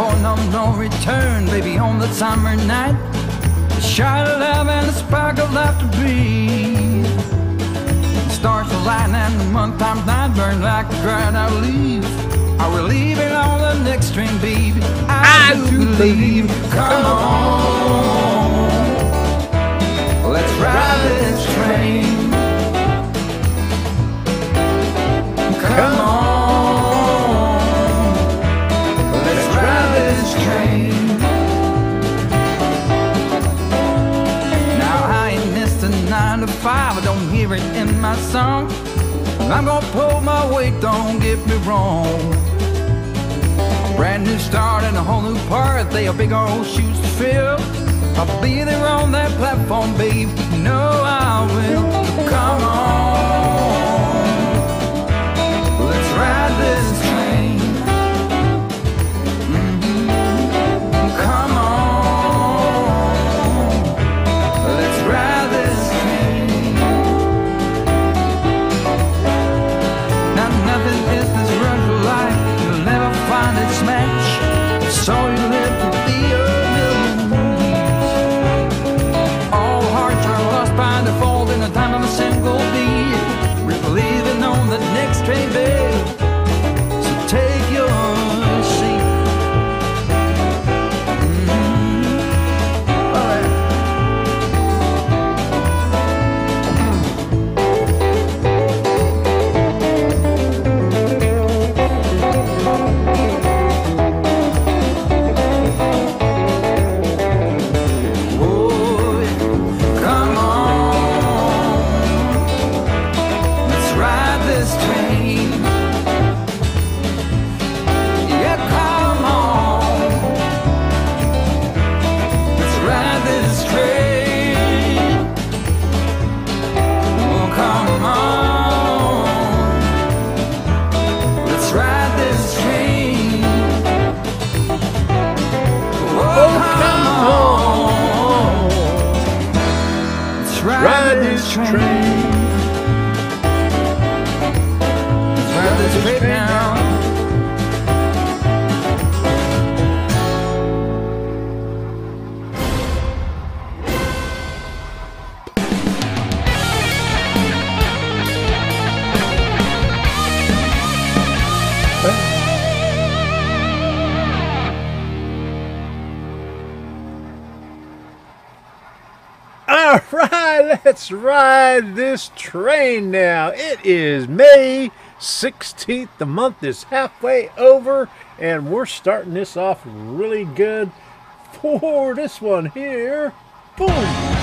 point of no return, baby, on the summer night. The shine of love and the spark of laughter breathe. The stars align and the month times night burn like a dried out leaf. Are we leaving on the next train, baby? I, do believe. Come on, let's ride this train. Come on. I don't hear it in my song. I'm gonna pull my weight, don't get me wrong. Brand new start and a whole new part. They are big old shoes to fill. I'll be there on that platform, babe. Know I will. Come on. Let's ride this let's ride this train now. It is May 16th. The month is halfway over, and we're starting this off really good for this one here. Boom!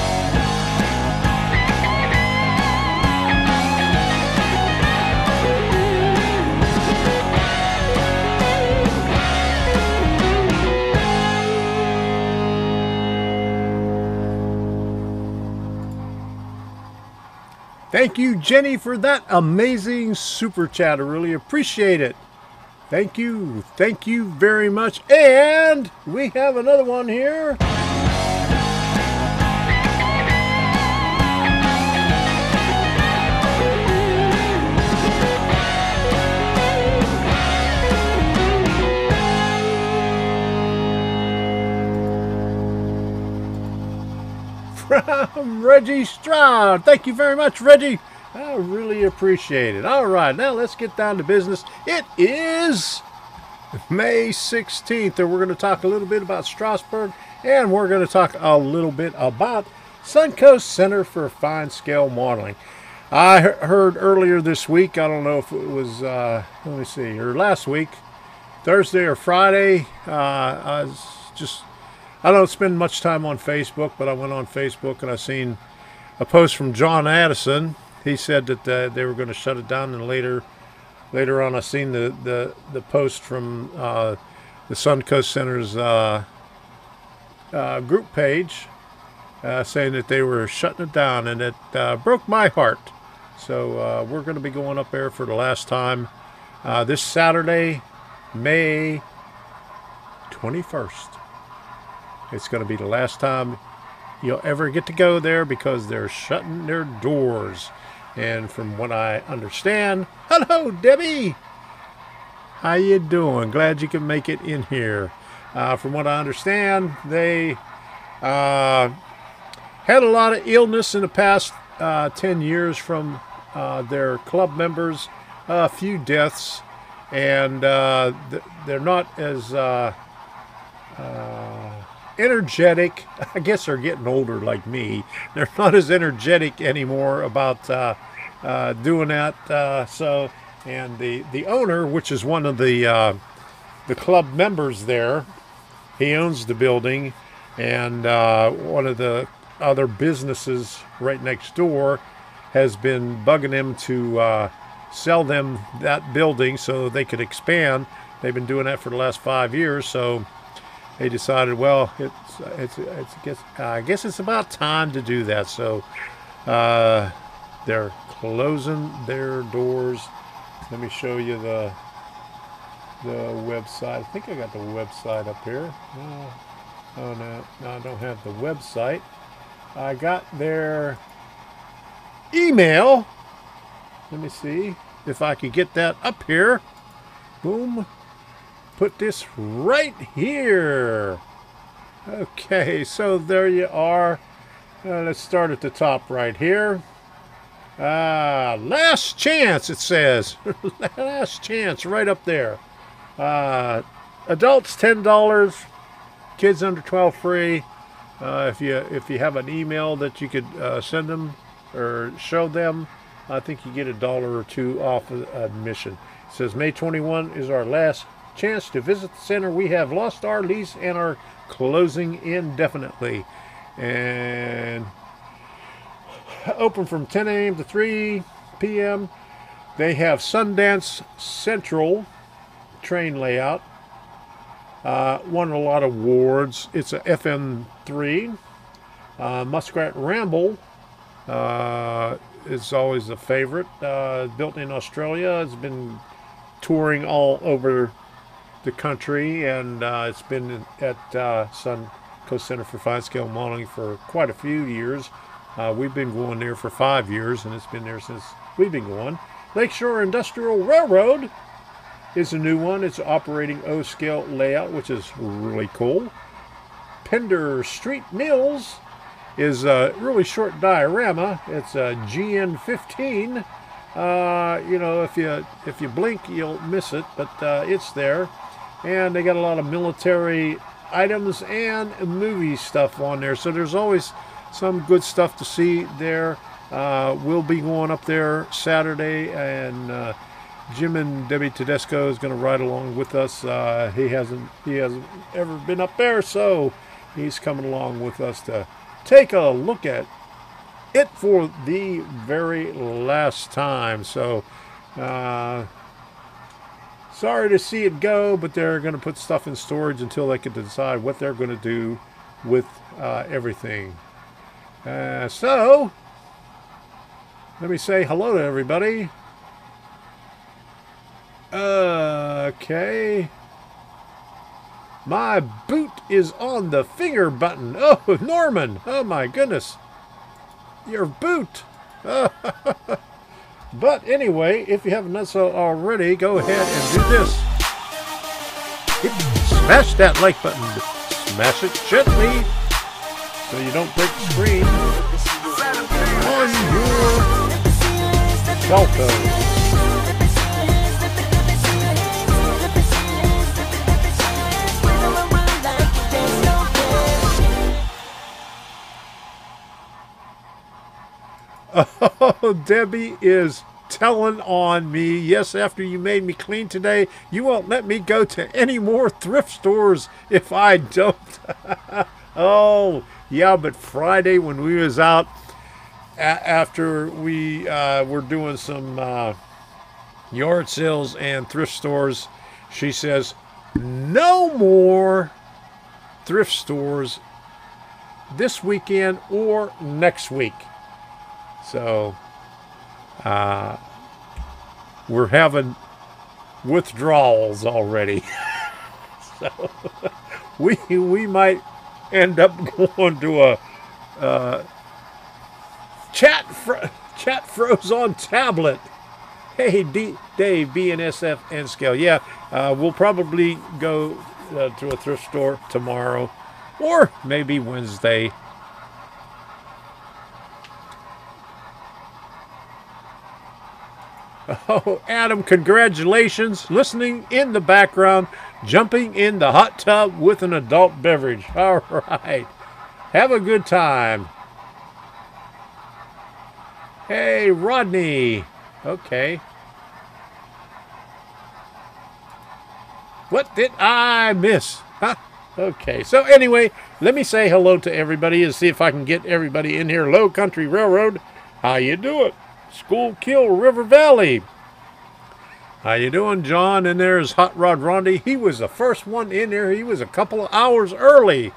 Thank you, Jenny, for that amazing super chat. I really appreciate it. Thank you. Thank you very much. And we have another one here. From Reggie Stroud. Thank you very much, Reggie. I really appreciate it. All right, now let's get down to business. It is May 16th, and we're going to talk a little bit about Strasburg, and we're going to talk a little bit about Suncoast Center for Fine Scale Modeling. I heard earlier this week, I don't know if it was, uh, let me see, or last week, Thursday or Friday, uh, I was just I don't spend much time on Facebook, but I went on Facebook and I seen a post from John Addison. He said that uh, they were going to shut it down, and later, later on, I seen the the, the post from uh, the Suncoast Center's uh, uh, group page uh, saying that they were shutting it down, and it uh, broke my heart. So we're going to be going up there for the last time this Saturday, May twenty first. It's going to be the last time you'll ever get to go there because they're shutting their doors. And from what I understand, hello Debbie. How you doing? Glad you can make it in here. Uh, from what I understand, they uh, had a lot of illness in the past uh, 10 years from uh, their club members, a few deaths, and uh, th- they're not as uh, energetic. I guess they're getting older like me. They're not as energetic anymore about uh, uh, doing that. Uh, so, and the the owner, which is one of the uh, the club members there, he owns the building, and uh, one of the other businesses right next door has been bugging him to uh, sell them that building so they could expand. They've been doing that for the last five years, so they decided, well, it's it's, it's I guess I guess it's about time to do that. So uh, they're closing their doors. Let me show you the the website. I think I got the website up here. No, oh no, no, I don't have the website. I got their email. Let me see if I can get that up here. Boom put this right here. Okay, so there you are. Uh, let's start at the top right here. Uh, last chance, it says. last chance, right up there. Uh, adults, ten dollars. Kids under twelve, free. Uh, if you if you have an email that you could uh, send them or show them, I think you get a dollar or two off of admission. It says May 21 is our last chance to visit the center. We have lost our lease and are closing indefinitely. And open from 10 a.m. to 3 p.m. They have Sundance Central train layout. Uh, won a lot of awards. It's a FM3. Uh, Muskrat Ramble uh, is always a favorite. Uh, built in Australia, It's been touring all over the country, and uh, it's been at uh, Sun Coast Center for Fine Scale Modeling for quite a few years. Uh, we've been going there for five years, and it's been there since we've been going. Lakeshore Industrial Railroad is a new one. It's operating O scale layout, which is really cool. Pender Street Mills is a really short diorama. It's a GN15. Uh, you know, if you if you blink, you'll miss it, but uh, it's there. And they got a lot of military items and movie stuff on there. So there's always some good stuff to see there. Uh, we'll be going up there Saturday, and uh, Jim and Debbie Tedesco is going to ride along with us. Uh, he hasn't he hasn't ever been up there, so he's coming along with us to take a look at it for the very last time. So. Sorry to see it go, but they're going to put stuff in storage until they can decide what they're going to do with uh, everything. Uh, so, Let me say hello to everybody. Okay. My boot is on the finger button. Oh, Norman. Oh, my goodness. Your boot. but anyway, if you haven't done so already, go ahead and do this. Smash that like button. Smash it gently so you don't break the screen on your cell phone. Oh, Debbie is telling on me. Yes, after you made me clean today, you won't let me go to any more thrift stores if I don't. oh, yeah, but Friday when we was out after we uh, were doing some uh, yard sales and thrift stores, she says, no more thrift stores this weekend or next week. So uh, we're having withdrawals already. so we we might end up going to a uh, chat fro- chat froze on tablet. Hey, D- Dave, BNSF N scale. Yeah, uh, we'll probably go uh, to a thrift store tomorrow, or maybe Wednesday. Oh, Adam, congratulations. Listening in the background, jumping in the hot tub with an adult beverage. All right. Have a good time. Hey, Rodney. Okay. What did I miss? Huh? Okay. So anyway, let me say hello to everybody and see if I can get everybody in here. Low Country Railroad, how you doing? Schuylkill River Valley. How you doing, John? And there's Hot Rod Rondy. He was the first one in there. He was a couple of hours early,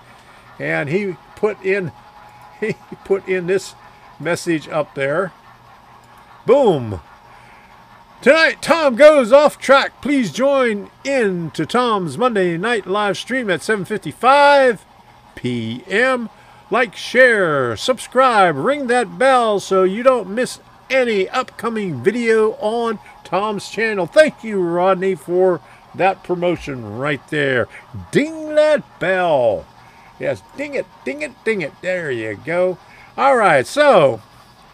and he put in he put in this message up there. Boom. Tonight, Tom goes off track. Please join in to Tom's Monday night live stream at 7:55 p.m. Like, share, subscribe, ring that bell so you don't miss any upcoming video on Tom's channel. Thank you, Rodney, for that promotion right there. Ding that bell. Yes, ding it, ding it, ding it. There you go. All right, so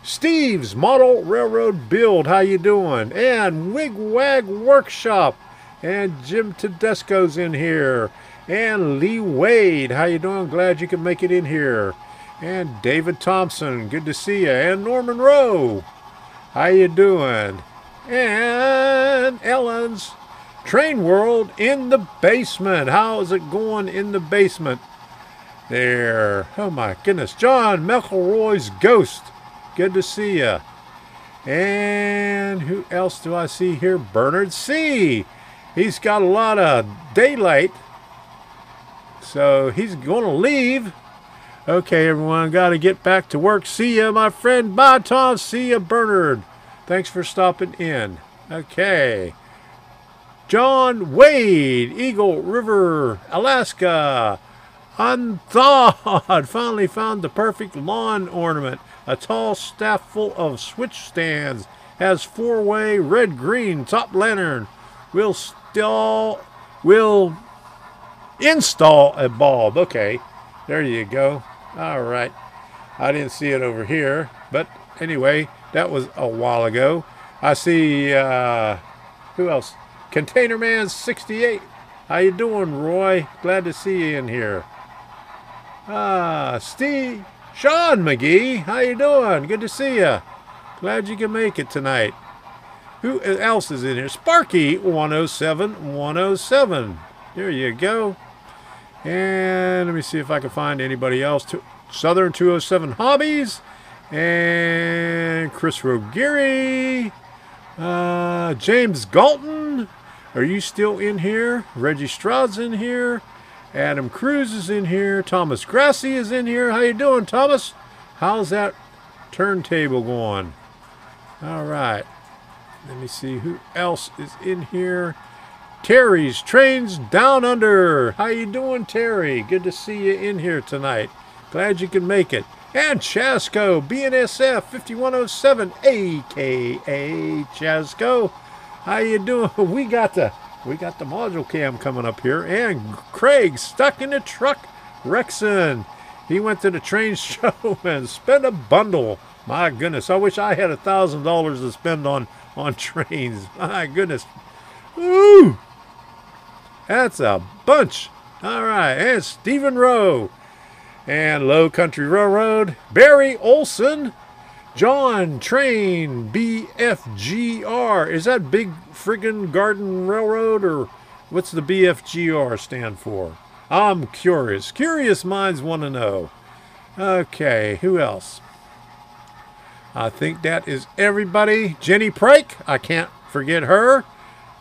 Steve's Model Railroad Build, how you doing? And Wigwag Workshop. And Jim Tedesco's in here. And Lee Wade, how you doing? Glad you could make it in here. And David Thompson, good to see you. And Norman Rowe, how you doing? And Ellen's Train World in the basement. How is it going in the basement? There. Oh my goodness. John McElroy's Ghost. Good to see you. And who else do I see here? Bernard C. He's got a lot of daylight. So he's going to leave. Okay, everyone, got to get back to work. See ya, my friend. Bye, Tom. See ya, Bernard. Thanks for stopping in. Okay. John Wade, Eagle River, Alaska. Unthawed. Finally found the perfect lawn ornament. A tall staff full of switch stands. Has four-way red-green top lantern. We'll still will install a bulb. Okay, there you go. All right. I didn't see it over here, but anyway, that was a while ago. I see uh, who else? Container Man 68. How you doing, Roy? Glad to see you in here. Ah, Steve, Sean McGee. How you doing? Good to see you. Glad you can make it tonight. Who else is in here? Sparky 107 107. There you go. And let me see if I can find anybody else. Southern 207 Hobbies. And Chris Rogiri. Uh, James Galton. Are you still in here? Reggie Stroud's in here. Adam Cruz is in here. Thomas Grassy is in here. How you doing, Thomas? How's that turntable going? All right. Let me see who else is in here. Terry's Trains Down Under. How you doing, Terry? Good to see you in here tonight. Glad you can make it. And Chasco, BNSF 5107, aka Chasco. How you doing? We got the we got the module cam coming up here. And Craig stuck in the truck. Rexon. He went to the train show and spent a bundle. My goodness, I wish I had a thousand dollars to spend on on trains. My goodness. Woo! That's a bunch. All right, and Stephen Rowe, and Low Country Railroad, Barry Olson, John Train, BFGR. Is that Big Friggin' Garden Railroad, or what's the BFGR stand for? I'm curious. Curious minds want to know. Okay, who else? I think that is everybody. Jenny Prake, I can't forget her.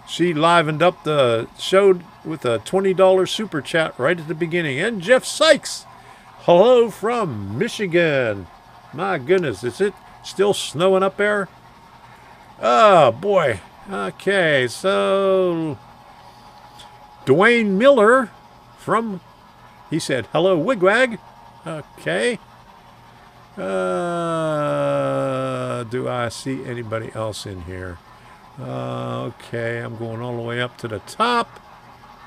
She livened up the show with a $20 super chat right at the beginning. And Jeff Sykes, hello from Michigan. My goodness, is it still snowing up there? Oh boy. Okay, so Dwayne Miller from, he said, hello, Wigwag. Okay. Uh, do I see anybody else in here? Uh, okay, I'm going all the way up to the top.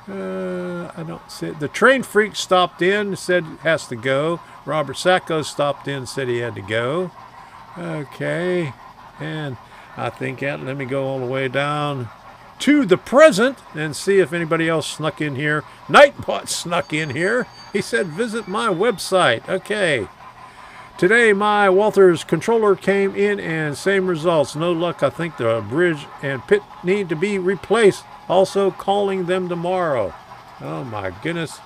Uh, I don't see it. The train freak stopped in, said has to go. Robert Sacco stopped in, said he had to go. Okay, and I think that, let me go all the way down to the present and see if anybody else snuck in here. Nightbot snuck in here. He said, visit my website. Okay. Today, my Walters controller came in and same results. No luck. I think the bridge and pit need to be replaced. Also, calling them tomorrow. Oh my goodness.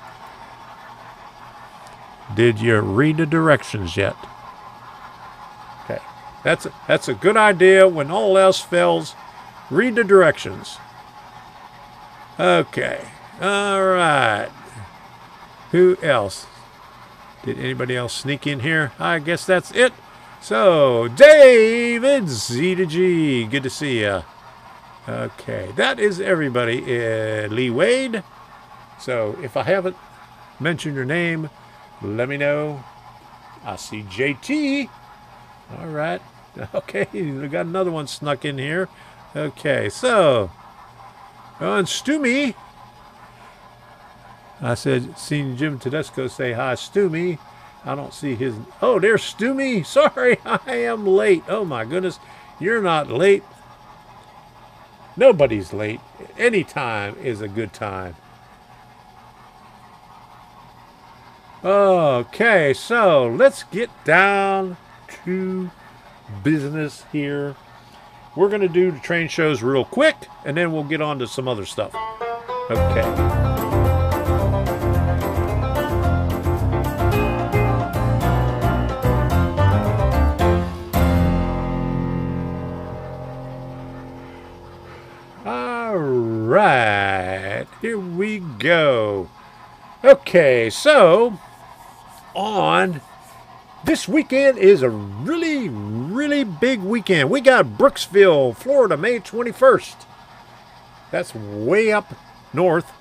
Did you read the directions yet? Okay. That's a, that's a good idea. When all else fails, read the directions. Okay. All right. Who else? Did anybody else sneak in here? I guess that's it. So, David Z to G. Good to see you. Okay, that is everybody. Uh, Lee Wade. So, if I haven't mentioned your name, let me know. I see JT. All right. Okay, we got another one snuck in here. Okay, so on Stumi. I said, seen Jim Tedesco say hi, Stumi. I don't see his. Oh, there's Stumi. Sorry, I am late. Oh my goodness, you're not late. Nobody's late. Any time is a good time. Okay, so let's get down to business here. We're going to do the train shows real quick, and then we'll get on to some other stuff. Okay. Right, here we go. Okay, so on this weekend is a really, really big weekend. We got Brooksville, Florida, May 21st. That's way up north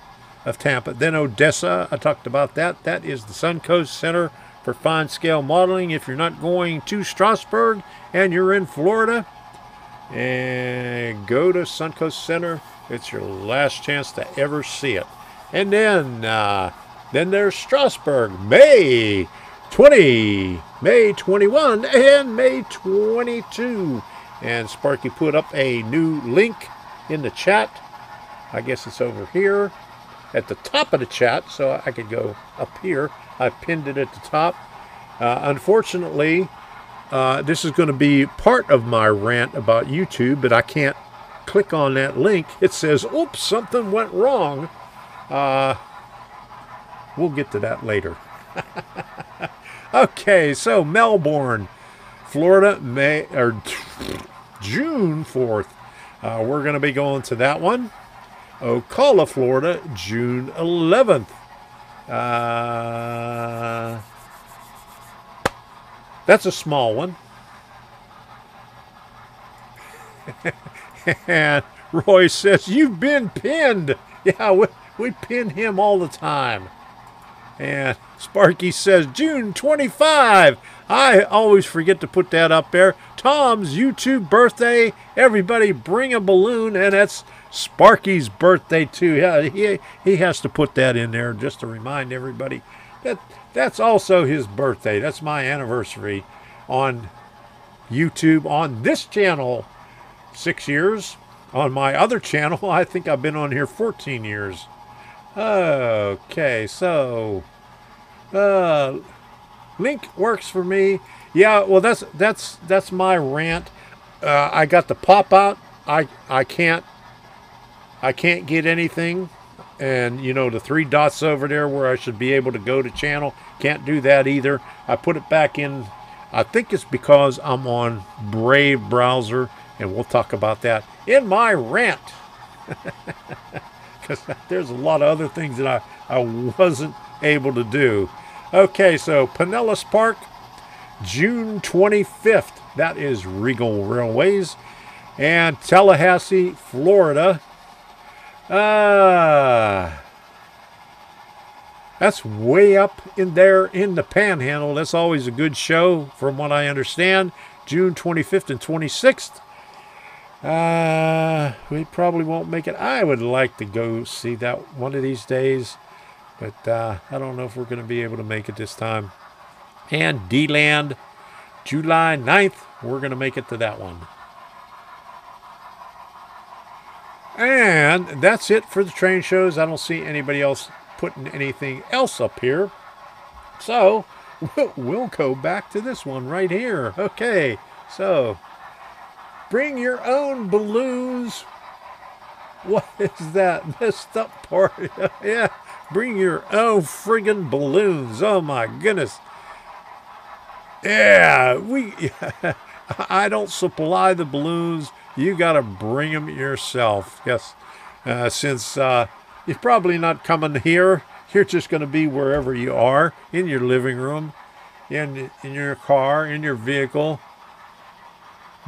of Tampa. Then Odessa, I talked about that. That is the Suncoast Center for Fine Scale Modeling. If you're not going to Strasburg and you're in Florida, and go to Suncoast Center. It's your last chance to ever see it. And then, uh, then there's Strasburg, May 20, May 21, and May 22. And Sparky put up a new link in the chat. I guess it's over here at the top of the chat, so I could go up here. I pinned it at the top. Uh, unfortunately, uh, this is going to be part of my rant about YouTube, but I can't click on that link. It says, oops, something went wrong. Uh, we'll get to that later. okay, so Melbourne, Florida, May or June 4th. Uh, we're going to be going to that one. Ocala, Florida, June 11th. Uh, that's a small one. and Roy says, You've been pinned. Yeah, we, we pin him all the time. And Sparky says, June 25. I always forget to put that up there. Tom's YouTube birthday. Everybody bring a balloon, and that's Sparky's birthday too. Yeah, he, he has to put that in there just to remind everybody that that's also his birthday. That's my anniversary on YouTube on this channel. Six years. On my other channel, I think I've been on here 14 years. Okay, so uh, Link works for me. Yeah, well that's that's that's my rant. Uh, I got the pop out. I I can't I can't get anything. And you know the three dots over there where I should be able to go to channel. Can't do that either. I put it back in. I think it's because I'm on Brave browser, and we'll talk about that in my rant. Because there's a lot of other things that I, I wasn't able to do. Okay, so Pinellas Park, June 25th. That is Regal Railways. And Tallahassee, Florida. Uh, that's way up in there in the panhandle. That's always a good show, from what I understand. June 25th and 26th. Uh, we probably won't make it. I would like to go see that one of these days, but uh, I don't know if we're going to be able to make it this time. And DeLand, July 9th, we're going to make it to that one. And that's it for the train shows. I don't see anybody else putting anything else up here. So we'll go back to this one right here. Okay, so bring your own balloons. What is that messed up part? yeah, bring your own friggin' balloons. Oh my goodness. Yeah, we. I don't supply the balloons. You got to bring them yourself. Yes, uh, since uh, you're probably not coming here. You're just going to be wherever you are in your living room, in in your car, in your vehicle.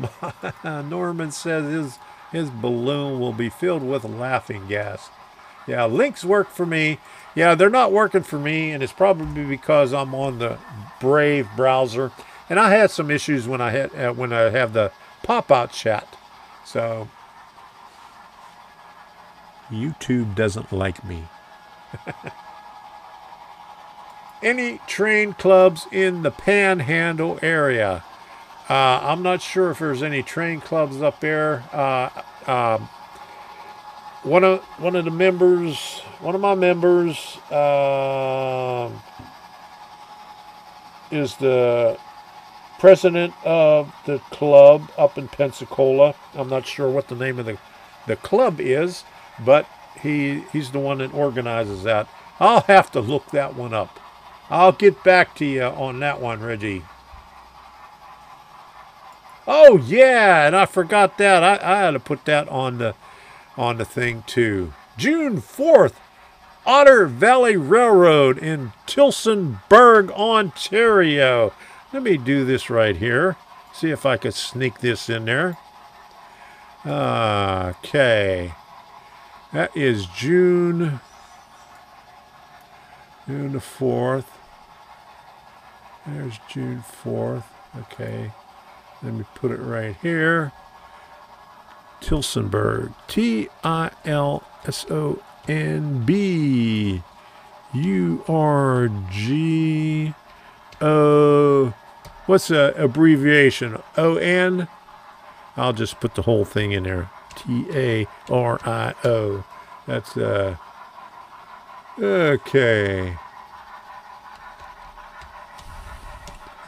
Norman says his his balloon will be filled with laughing gas. Yeah, links work for me. Yeah, they're not working for me, and it's probably because I'm on the Brave browser, and I had some issues when I had uh, when I have the pop-out chat. So YouTube doesn't like me. Any train clubs in the Panhandle area? Uh, I'm not sure if there's any train clubs up there. Uh, um, one of one of the members, one of my members, um is the president of the club up in Pensacola. I'm not sure what the name of the the club is, but he he's the one that organizes that. I'll have to look that one up. I'll get back to you on that one, Reggie. Oh yeah, and I forgot that. I, I had to put that on the on the thing too. June 4th, Otter Valley Railroad in Tillsonburg, Ontario. Let me do this right here. See if I could sneak this in there. Okay. That is June June the 4th. There's June 4th. Okay. Let me put it right here. Tillsonburg. T I L S O N B U R G O. What's the abbreviation? O N? I'll just put the whole thing in there. T A R I O. That's, uh, okay.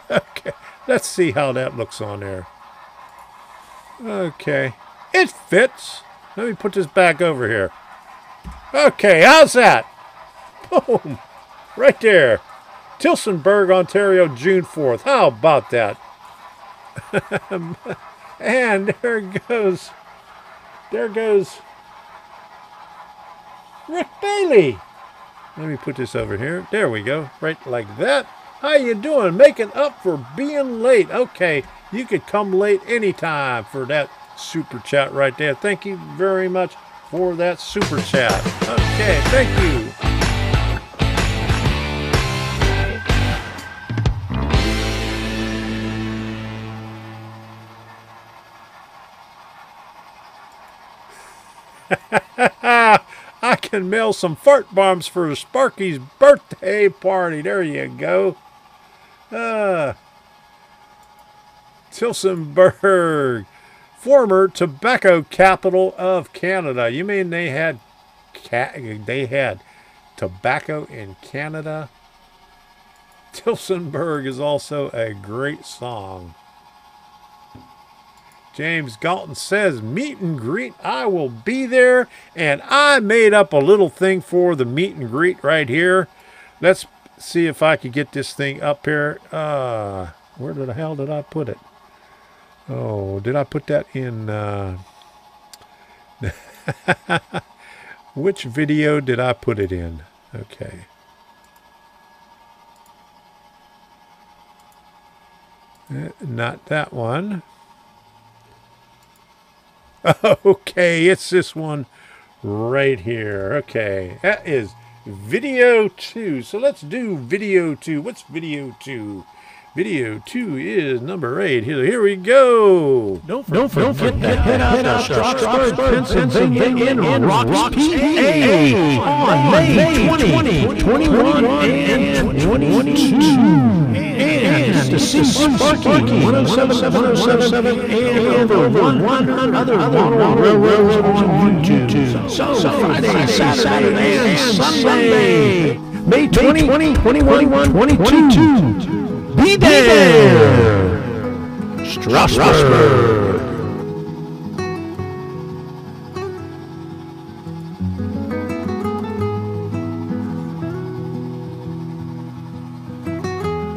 Okay. Let's see how that looks on there. Okay. It fits. Let me put this back over here. Okay, how's that? Boom. Right there. Tillsonburg, Ontario, June 4th. How about that? and there goes, there goes Rick Bailey. Let me put this over here. There we go. Right like that. How you doing? Making up for being late. Okay, you could come late anytime for that super chat right there. Thank you very much for that super chat. Okay, thank you. I can mail some fart bombs for Sparky's birthday party. There you go. Uh, Tillsonburg, former tobacco capital of Canada. You mean they had they had tobacco in Canada? Tillsonburg is also a great song. James Galton says, meet and greet. I will be there. And I made up a little thing for the meet and greet right here. Let's see if I could get this thing up here. Uh, where the hell did I put it? Oh, did I put that in? Uh, which video did I put it in? Okay. Uh, Not that one. Okay, it's this one right here. Okay, that is video two. So let's do video two. What's video two? Video two is number eight. Here, here we go. Don't, forget, don't forget to head out to Strasburg, Pennsylvania in Ronks, PA on May 20, 21, and 22. And to see Sparky 107, 107, and over 100 other model railroads on YouTube. So Friday, Saturday, and Sunday, May 20, 21, 22. Be there! Strasburg.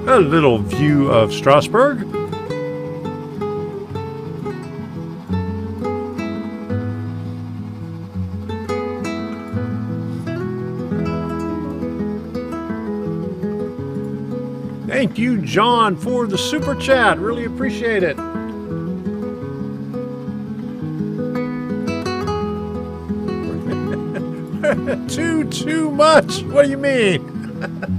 A little view of Strasburg. Thank you, John, for the super chat. Really appreciate it. too, too much. What do you mean?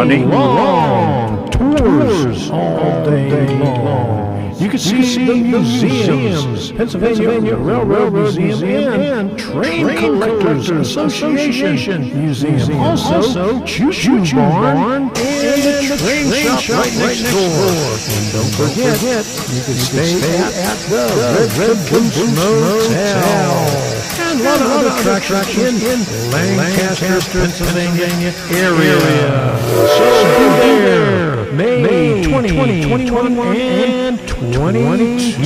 running. long tours all day long. You can see, the museums, Pennsylvania Railroad Museum and Train Collectors Association Museum. Also, Choo Choo Barn and the train shop right next door. And don't forget, you can stay at the Red Caboose Motel. And of other attractions in Lancaster, Pennsylvania area. So be there, May 20, 21, and 22.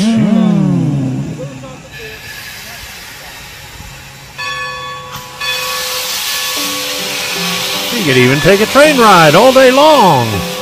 You could even take a train ride all day long.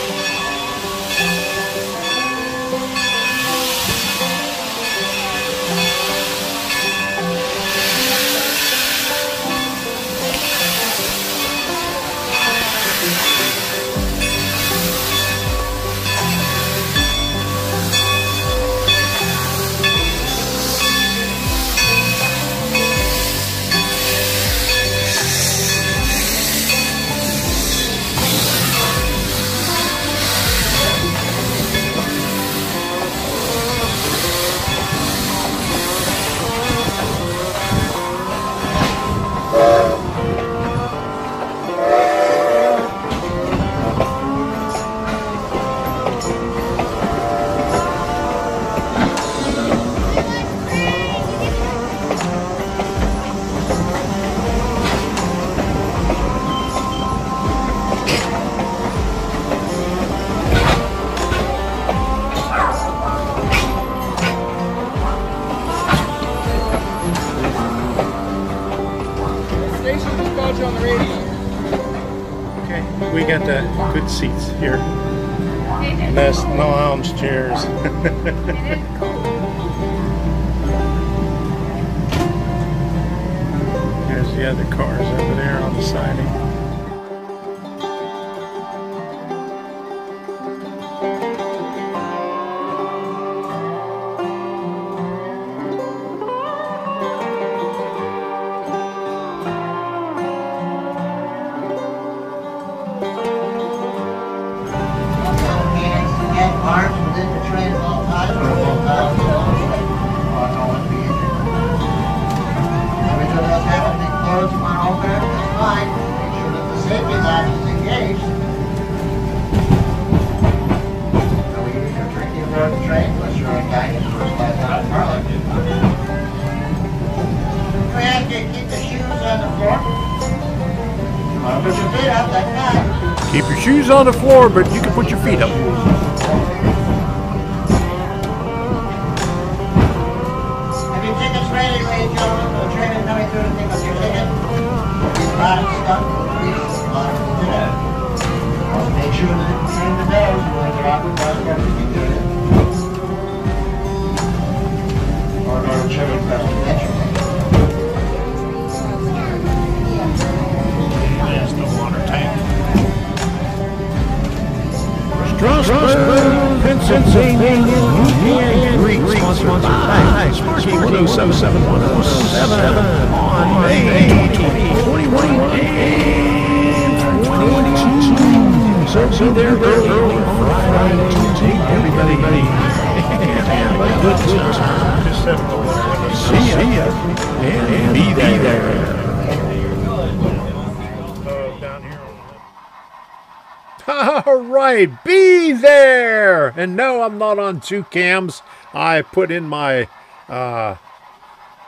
Two cams. I put in my uh,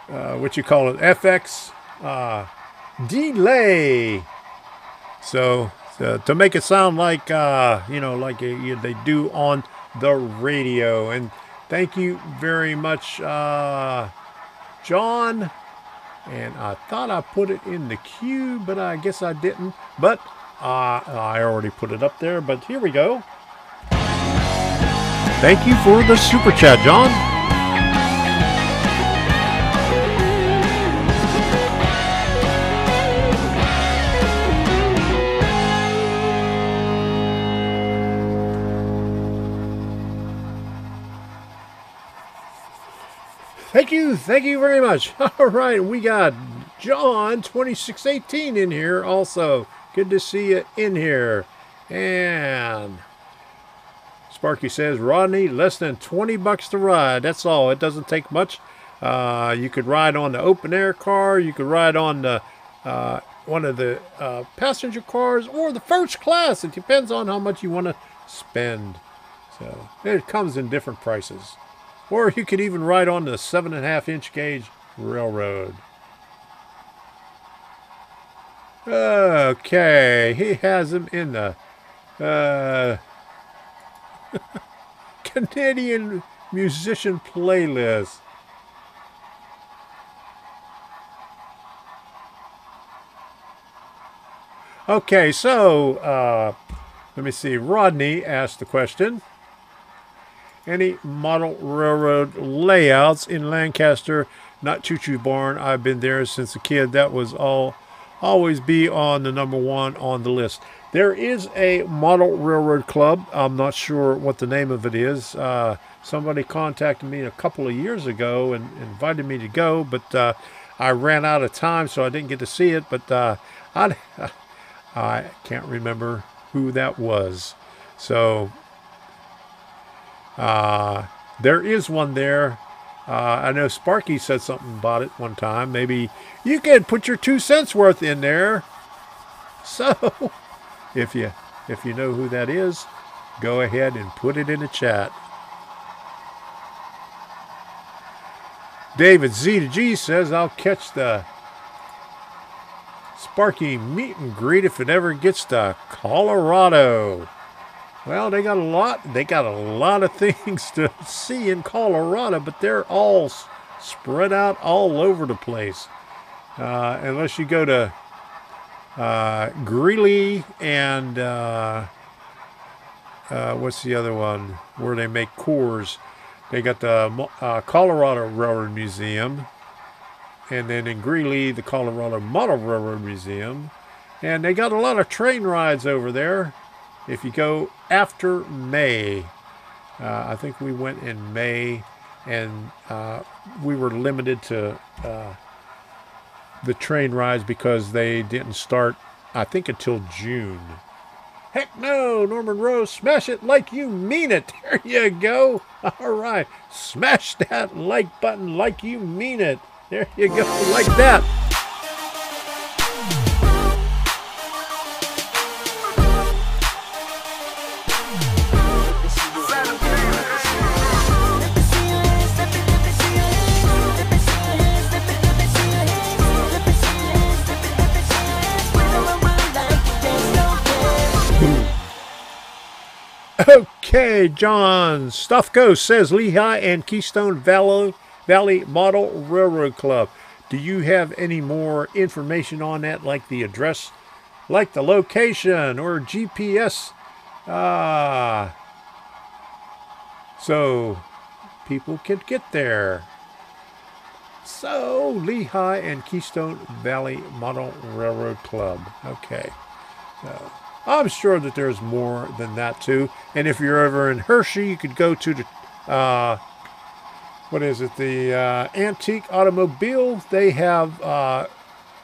uh, what you call it, FX uh, delay. So uh, to make it sound like uh, you know, like they do on the radio. And thank you very much, uh, John. And I thought I put it in the queue, but I guess I didn't. But I already put it up there. But here we go. Thank you for the super chat, John. Thank you, thank you very much. All right, we got John twenty six eighteen in here also. Good to see you in here. And Sparky says, Rodney, less than 20 bucks to ride. That's all. It doesn't take much. Uh, you could ride on the open air car. You could ride on the uh, one of the uh, passenger cars or the first class. It depends on how much you want to spend. So it comes in different prices. Or you could even ride on the seven and a half inch gauge railroad. Okay, he has him in the uh, Canadian musician playlist. Okay, so uh, let me see. Rodney asked the question. Any model railroad layouts in Lancaster? Not Choo Choo Barn. I've been there since a kid. That was all always be on the number one on the list. There is a model railroad club. I'm not sure what the name of it is. Uh, somebody contacted me a couple of years ago and invited me to go, but uh, I ran out of time, so I didn't get to see it. But uh, I, I can't remember who that was. So uh, there is one there. Uh, I know Sparky said something about it one time. Maybe you could put your two cents worth in there. So, if you if you know who that is, go ahead and put it in the chat. David Z to G says I'll catch the Sparky meet and greet if it ever gets to Colorado. Well, they got a lot. They got a lot of things to see in Colorado, but they're all spread out all over the place. Uh, unless you go to uh, Greeley and uh, uh, what's the other one where they make Coors? They got the uh, Colorado Railroad Museum, and then in Greeley, the Colorado Model Railroad Museum, and they got a lot of train rides over there. If you go after May, uh, I think we went in May, and uh, we were limited to uh, the train rides because they didn't start, I think, until June. Heck no, Norman Rose, smash it like you mean it. There you go. All right, smash that like button like you mean it. There you go, like that. Okay, John Stuffco says Lehigh and Keystone Valley Valley Model Railroad Club. Do you have any more information on that, like the address, like the location or GPS? Ah, so people can get there. So Lehigh and Keystone Valley Model Railroad Club. Okay. So I'm sure that there's more than that too. And if you're ever in Hershey, you could go to the uh, what is it? The uh, antique automobile. They have uh,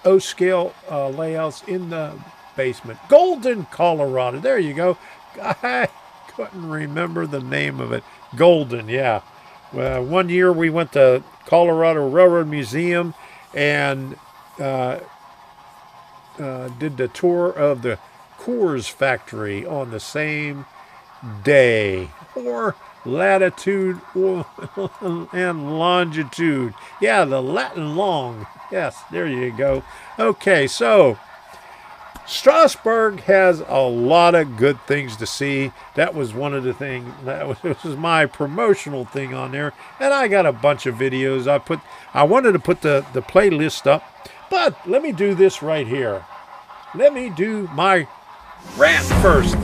O scale uh, layouts in the basement. Golden, Colorado. There you go. I couldn't remember the name of it. Golden, yeah. One year we went to Colorado Railroad Museum and uh, uh, did the tour of the Coors factory on the same day or latitude and longitude. Yeah, the Latin long. Yes, there you go. Okay, so Strasburg has a lot of good things to see. That was one of the things that was, was my promotional thing on there, and I got a bunch of videos. I put I wanted to put the the playlist up, but let me do this right here. Let me do my rant first.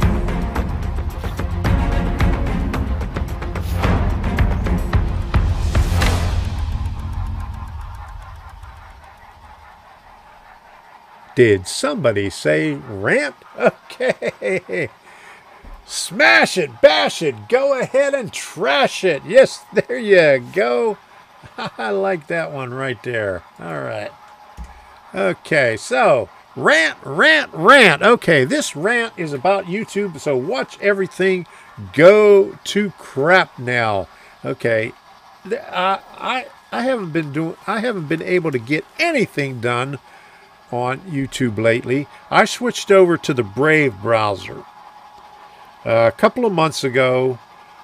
Did somebody say rant? Okay. Smash it, bash it, go ahead and trash it. Yes, there you go. I like that one right there. All right. Okay, so rant, rant, rant. Okay, this rant is about YouTube, so watch everything go to crap now. Okay, I, I, I haven't been doing, I haven't been able to get anything done on YouTube lately. I switched over to the Brave browser a couple of months ago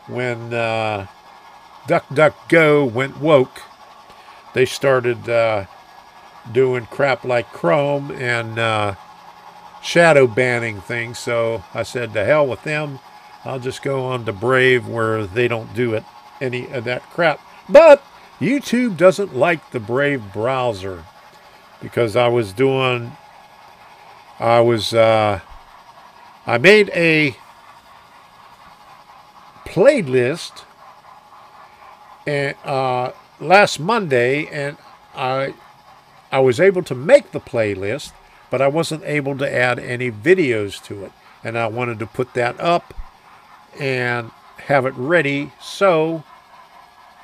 when uh, DuckDuckGo went woke. They started uh, doing crap like Chrome and uh, shadow banning things. So I said, to hell with them. I'll just go on to Brave where they don't do it any of that crap. But YouTube doesn't like the Brave browser because I was doing, I was, uh, I made a playlist and uh, last Monday, and I I was able to make the playlist, but I wasn't able to add any videos to it, and I wanted to put that up and have it ready. So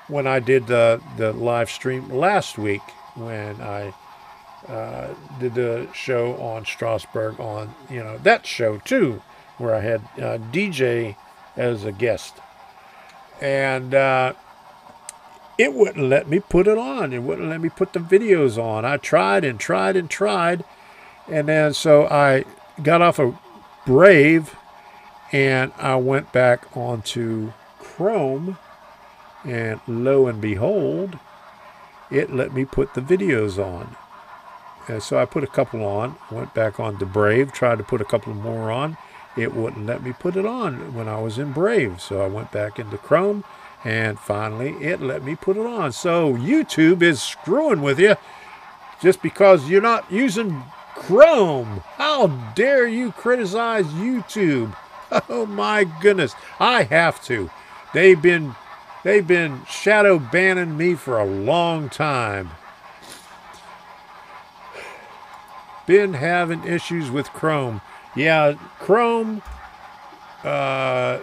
when I did the the live stream last week when I uh, did the show on Strasburg on you know that show too where I had uh, DJ as a guest. And uh, it wouldn't let me put it on. It wouldn't let me put the videos on. I tried and tried and tried. And then so I got off of Brave and I went back onto Chrome. And lo and behold, it let me put the videos on. And so I put a couple on, went back on to Brave, tried to put a couple more on. It wouldn't let me put it on when I was in Brave. So I went back into Chrome and finally it let me put it on. So YouTube is screwing with you just because you're not using Chrome. How dare you criticize YouTube? Oh my goodness. I have to. They've been they've been shadow banning me for a long time. Been having issues with Chrome. Yeah, Chrome uh,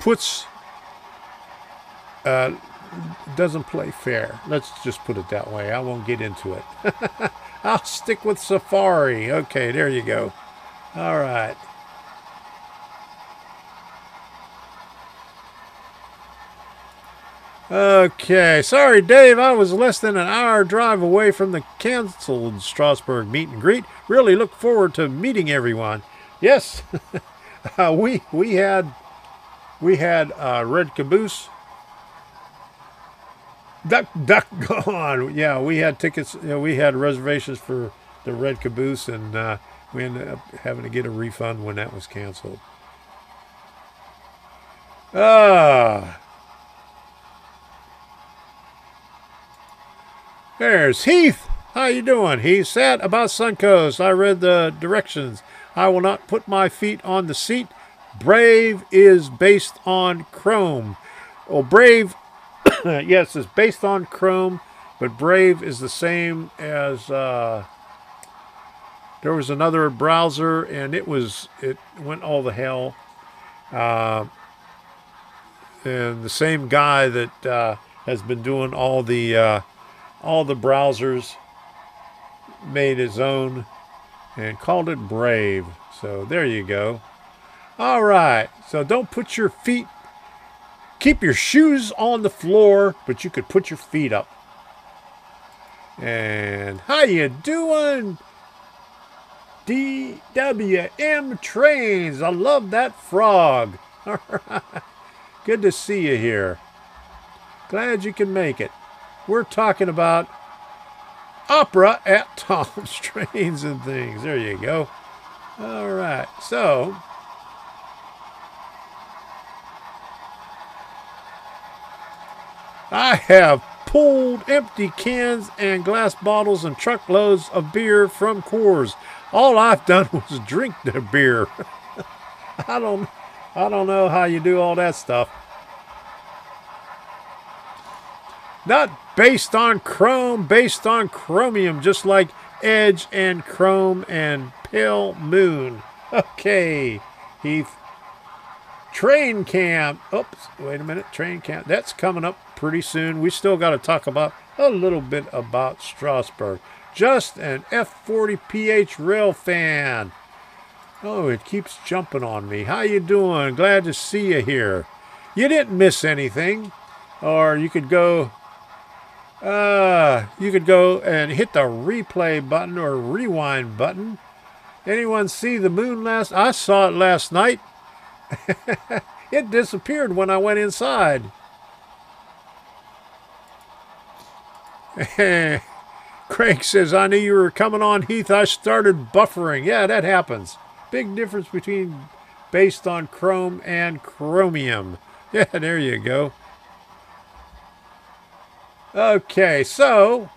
puts uh, doesn't play fair. Let's just put it that way. I won't get into it. I'll stick with Safari. Okay, there you go. All right. Okay, sorry, Dave. I was less than an hour drive away from the canceled Strasburg meet and greet. Really look forward to meeting everyone. Yes, uh, we we had we had uh, Red Caboose. Duck, duck, gone. Yeah, we had tickets. You know, we had reservations for the Red Caboose, and uh, we ended up having to get a refund when that was canceled. Ah. There's Heath. How you doing? He sad about Suncoast. I read the directions. I will not put my feet on the seat. Brave is based on Chrome. Well, Brave, yes, is based on Chrome, but Brave is the same as. Uh, there was another browser, and it was it went all the hell. Uh, and the same guy that uh, has been doing all the uh, all the browsers made his own and called it Brave. So there you go. All right. So don't put your feet, keep your shoes on the floor, but you could put your feet up. And how you doing? DWM Trains. I love that frog. Good to see you here. Glad you can make it. We're talking about opera at Tom's Trains and Things. There you go. All right. So, I have pulled empty cans and glass bottles and truckloads of beer from Coors. All I've done was drink the beer. I don't I don't know how you do all that stuff. Not based on chrome, based on chromium, just like Edge and Chrome and Pale Moon. Okay, Heath. Train Cam. Oops, wait a minute. Train Cam. That's coming up pretty soon. We still got to talk about a little bit about Strasburg. Just an F40PH rail fan. Oh, it keeps jumping on me. How you doing? Glad to see you here. You didn't miss anything. Or you could go uh, you could go and hit the replay button or rewind button. Anyone see the moon last? I saw it last night. it disappeared when I went inside. Craig says, I knew you were coming on, Heath. I started buffering. Yeah, that happens. Big difference between based on chrome and chromium. Yeah, there you go. Okay, so.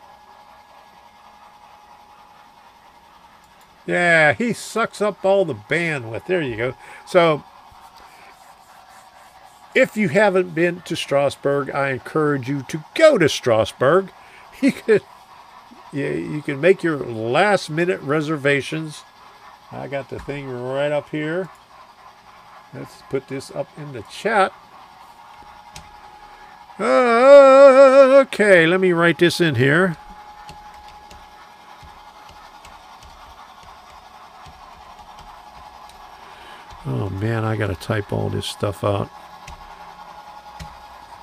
Yeah, he sucks up all the bandwidth. There you go. So, if you haven't been to Strasburg, I encourage you to go to Strasburg. You could, yeah, you can make your last minute reservations. I got the thing right up here. Let's put this up in the chat. Okay, let me write this in here. Oh man, I gotta type all this stuff out.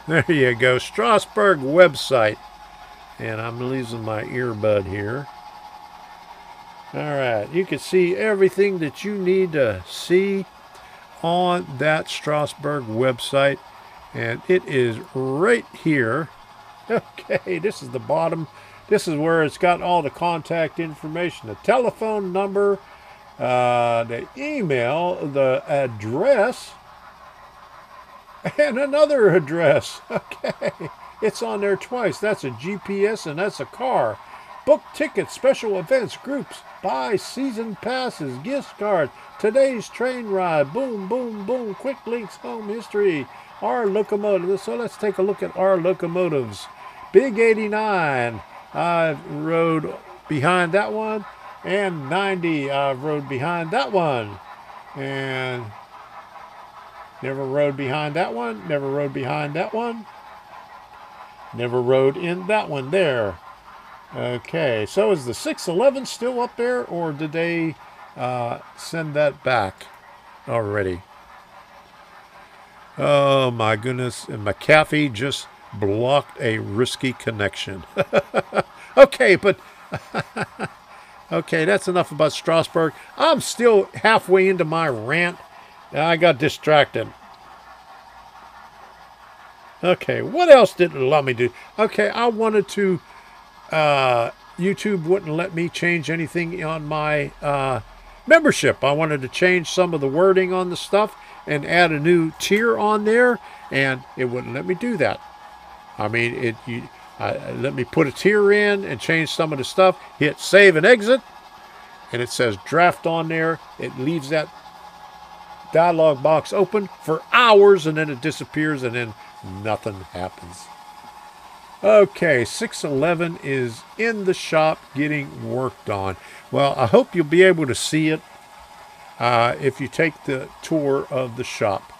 There you go, Strasburg website. And I'm losing my earbud here. Alright, you can see everything that you need to see on that Strasburg website. And it is right here. Okay, this is the bottom. This is where it's got all the contact information. The telephone number, uh, the email, the address, and another address. Okay, it's on there twice. That's a GPS and that's a car. Book tickets, special events, groups, buy season passes, gift cards, today's train ride, boom, boom, boom, quick links, home history, our locomotive. So let's take a look at our locomotives. Big 89, I rode behind that one, and 90, I rode behind that one. And never rode behind that one, never rode behind that one. Never rode in that one there. Okay, so is the 611 still up there, or did they uh, send that back already? Oh my goodness, and McAfee just blocked a risky connection. okay, but okay, that's enough about Strasburg. I'm still halfway into my rant. I got distracted. Okay, what else did it allow me to do? Okay, I wanted to. Uh, YouTube wouldn't let me change anything on my uh, membership. I wanted to change some of the wording on the stuff and add a new tier on there, and it wouldn't let me do that. I mean, it you let me put a tier in and change some of the stuff. Hit save and exit, and it says draft on there. It leaves that dialog box open for hours, and then it disappears, and then nothing happens. Okay, 611 is in the shop getting worked on. Well, I hope you'll be able to see it uh, if you take the tour of the shop.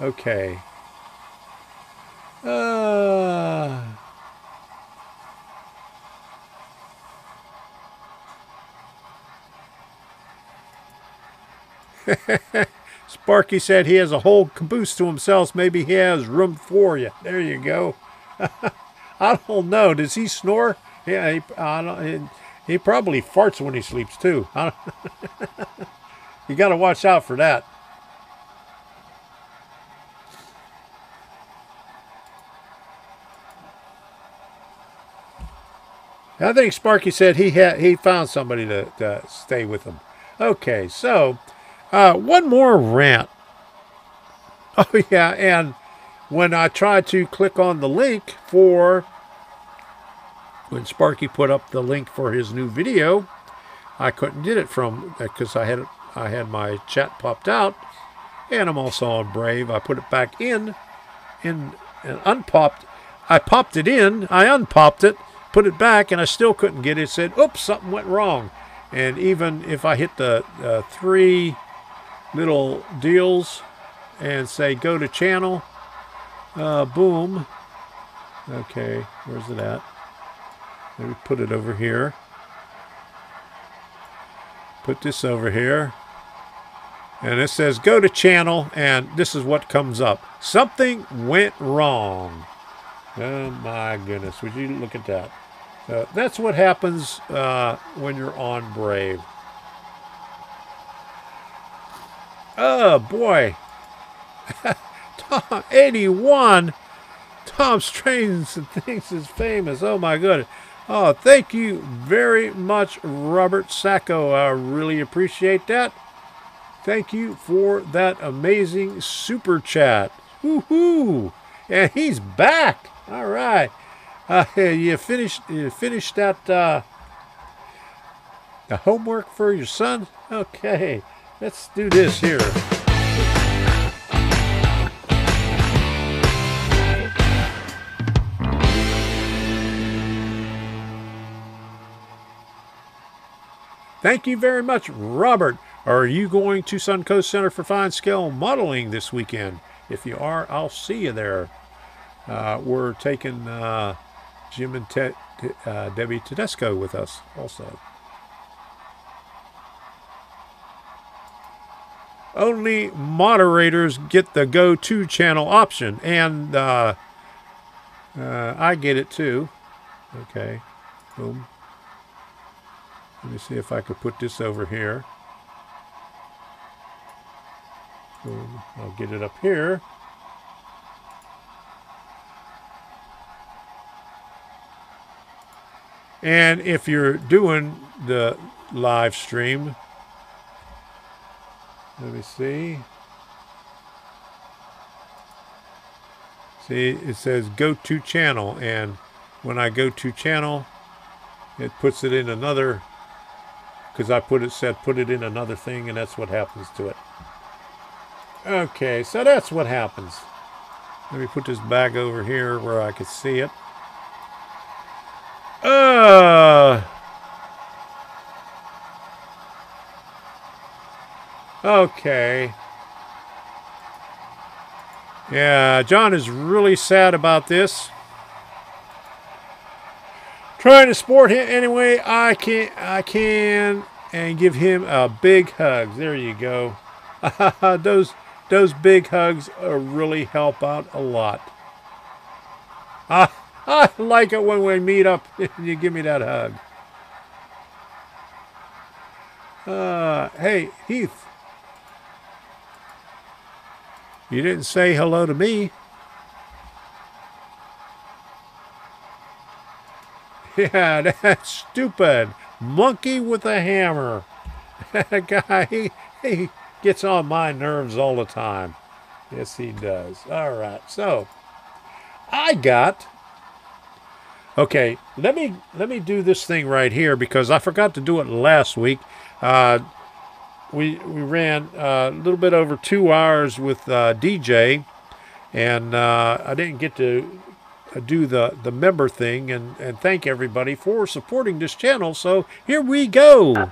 Okay. Uh, Sparky said he has a whole caboose to himself. Maybe he has room for you. There you go. I don't know. Does he snore? Yeah, he, I don't, he, he probably farts when he sleeps too. You got to watch out for that. I think Sparky said he had he found somebody to, to stay with him. Okay, so uh, one more rant. Oh yeah, and when I tried to click on the link for when Sparky put up the link for his new video, I couldn't get it from because I had I had my chat popped out, and I'm also on Brave. I put it back in, in and unpopped. I popped it in. I unpopped it, put it back, and I still couldn't get it. It said, "Oops, something went wrong." And even if I hit the uh, three little deals and say go to channel, uh, boom. Okay, where's it at? Let me put it over here. Put this over here. And it says go to channel, and this is what comes up. Something went wrong. Oh my goodness, would you look at that? Uh, that's what happens uh, when you're on Brave. Oh boy. Tom 81. Tom's Trains and Things is famous. Oh my goodness. Oh, thank you very much, Robert Sacco. I really appreciate that. Thank you for that amazing super chat. Woohoo! And he's back. All right. Uh, you finished you finished that uh, the homework for your son? Okay. Let's do this here. Thank you very much, Robert. Are you going to Suncoast Center for Fine Scale Modeling this weekend? If you are, I'll see you there. Uh, we're taking uh, Jim and uh, Debbie Tedesco with us also. Only moderators get the go to channel option, and uh, uh, I get it too. Okay, boom. Let me see if I could put this over here. Boom. I'll get it up here. And if you're doing the live stream, let me see. See, it says go to channel. And when I go to channel, it puts it in another because I put it said put it in another thing and that's what happens to it. Okay, so that's what happens. Let me put this back over here where I can see it. Uh Okay. Yeah, John is really sad about this. Trying to support him anyway I can I can and give him a big hug. There you go. those those big hugs uh, really help out a lot. I I like it when we meet up and you give me that hug. Uh, hey, Heath. You didn't say hello to me. Yeah, that's stupid. Monkey with a hammer. That guy, he, he gets on my nerves all the time. Yes, he does. All right. So, I got. Okay, let me let me do this thing right here because I forgot to do it last week. Uh, we we ran uh, a little bit over two hours with uh, DJ, and uh, I didn't get to do the the member thing and and thank everybody for supporting this channel. So here we go.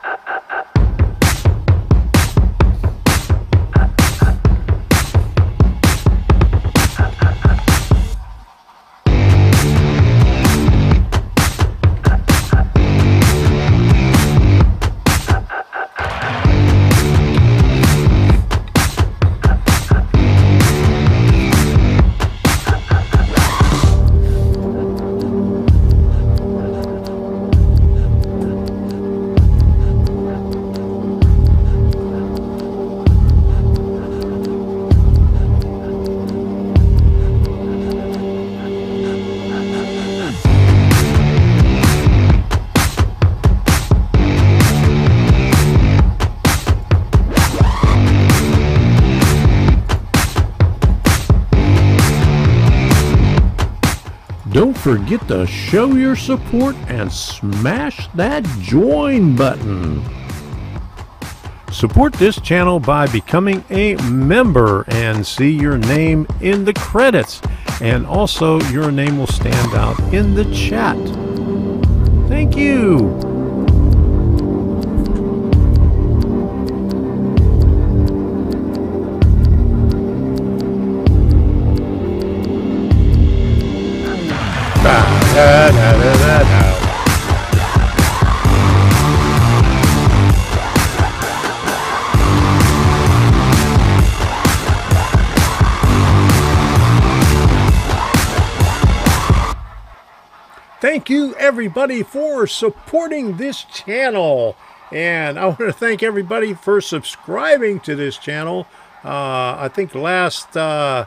Forget to show your support and smash that join button. Support this channel by becoming a member and see your name in the credits. And also, your name will stand out in the chat. Thank you. Thank you, everybody, for supporting this channel. And I want to thank everybody for subscribing to this channel. Uh, I think last uh,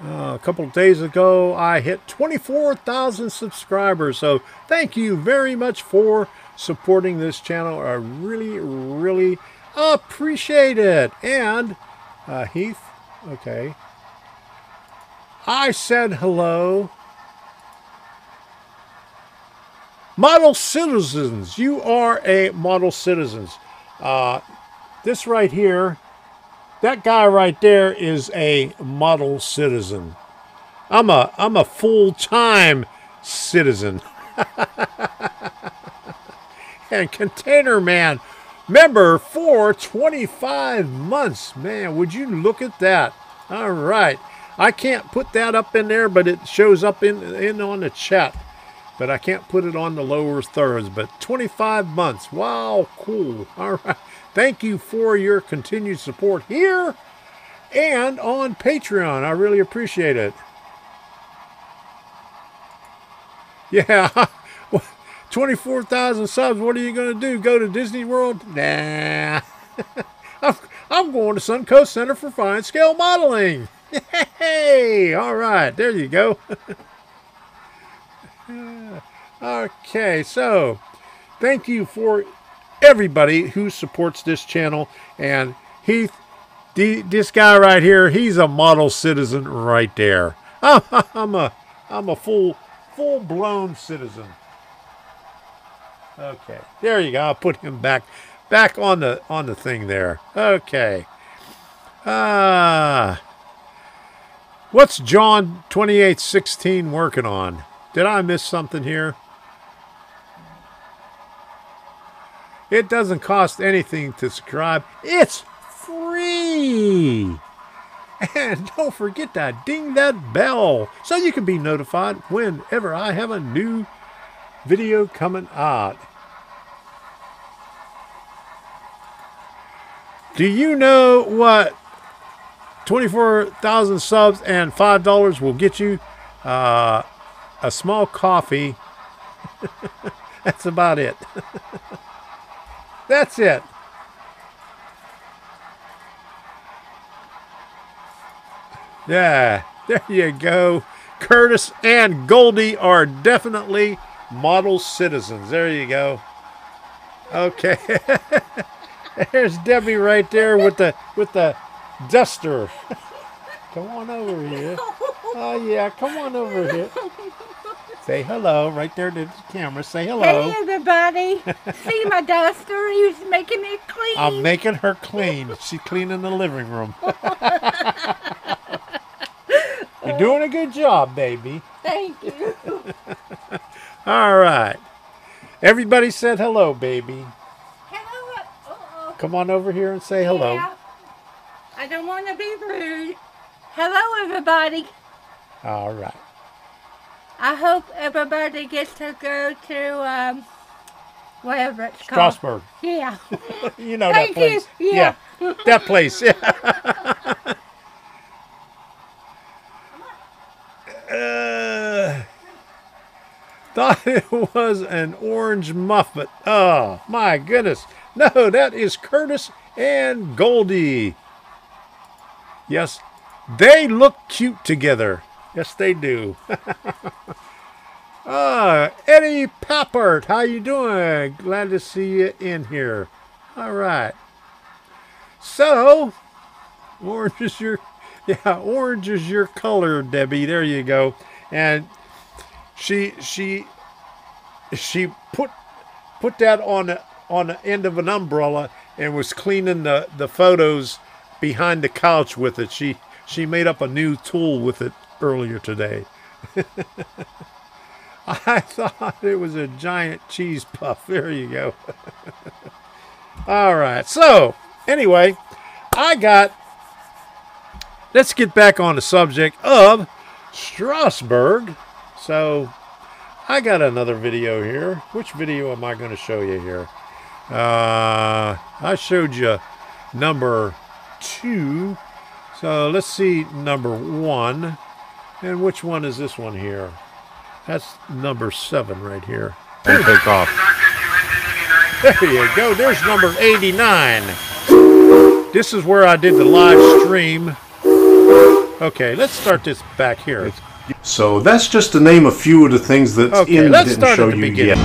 uh, a couple of days ago, I hit 24,000 subscribers. So thank you very much for supporting this channel. I really, really appreciate it. And uh, Heath, okay. I said hello. Model citizens, you are a model citizens. Uh, this right here, that guy right there is a model citizen. I'm a I'm a full-time citizen. and Container Man, member for 25 months. Man, would you look at that? All right. I can't put that up in there, but it shows up in in on the chat. But I can't put it on the lower thirds. But 25 months. Wow, cool. All right. Thank you for your continued support here and on Patreon. I really appreciate it. Yeah. 24,000 subs. What are you going to do? Go to Disney World? Nah. I'm, going to Suncoast Center for Fine Scale Modeling. Hey, all right. There you go. okay, so thank you for everybody who supports this channel. And Heath, this guy right here, he's a model citizen right there. I'm a, I'm a full, full blown citizen. Okay, there you go. I'll put him back, back on the on the thing there. Okay. Ah. what's John twenty eight sixteen working on? Did I miss something here? It doesn't cost anything to subscribe. It's free. And don't forget to ding that bell so you can be notified whenever I have a new video coming out. Do you know what 24,000 subs and $5 will get you? Uh, a small coffee. That's about it. That's it. Yeah, there you go. Curtis and Goldie are definitely model citizens. There you go. Okay. There's Debbie right there with the with the duster. come on over here. Oh yeah, come on over here. Say hello right there to the camera. Say hello. Hey everybody! See my duster? He's making it clean. I'm making her clean. She's cleaning the living room. You're doing a good job, baby. Thank you. All right. Everybody said hello, baby. Hello. Uh-oh. Come on over here and say hello. Yeah. I don't want to be rude. Hello, everybody. All right. I hope everybody gets to go to um, wherever it's called. Strasburg. Yeah. You know Thank that you. place. Yeah. that place. Yeah. Uh, thought it was an orange muffet. Oh, my goodness. No, that is Curtis and Goldie. Yes, they look cute together. Yes, they do. Ah, Eddie Pappert, how you doing? Glad to see you in here. All right. So, orange is your, yeah, orange is your color, Debbie. There you go. And she, she, she put, put that on the, on the end of an umbrella and was cleaning the, the photos behind the couch with it. She, she made up a new tool with it earlier today. I thought it was a giant cheese puff. There you go. All right. So, anyway, I got. Let's get back on the subject of Strasburg. So, I got another video here. Which video am I going to show you here? Uh, I showed you number two. So, let's see number one. And which one is this one here? That's number seven right here. And take off. There you go. There's number 89. This is where I did the live stream. Okay, let's start this back here. So that's just to name a few of the things that Okay, in let's didn't show you yet. here.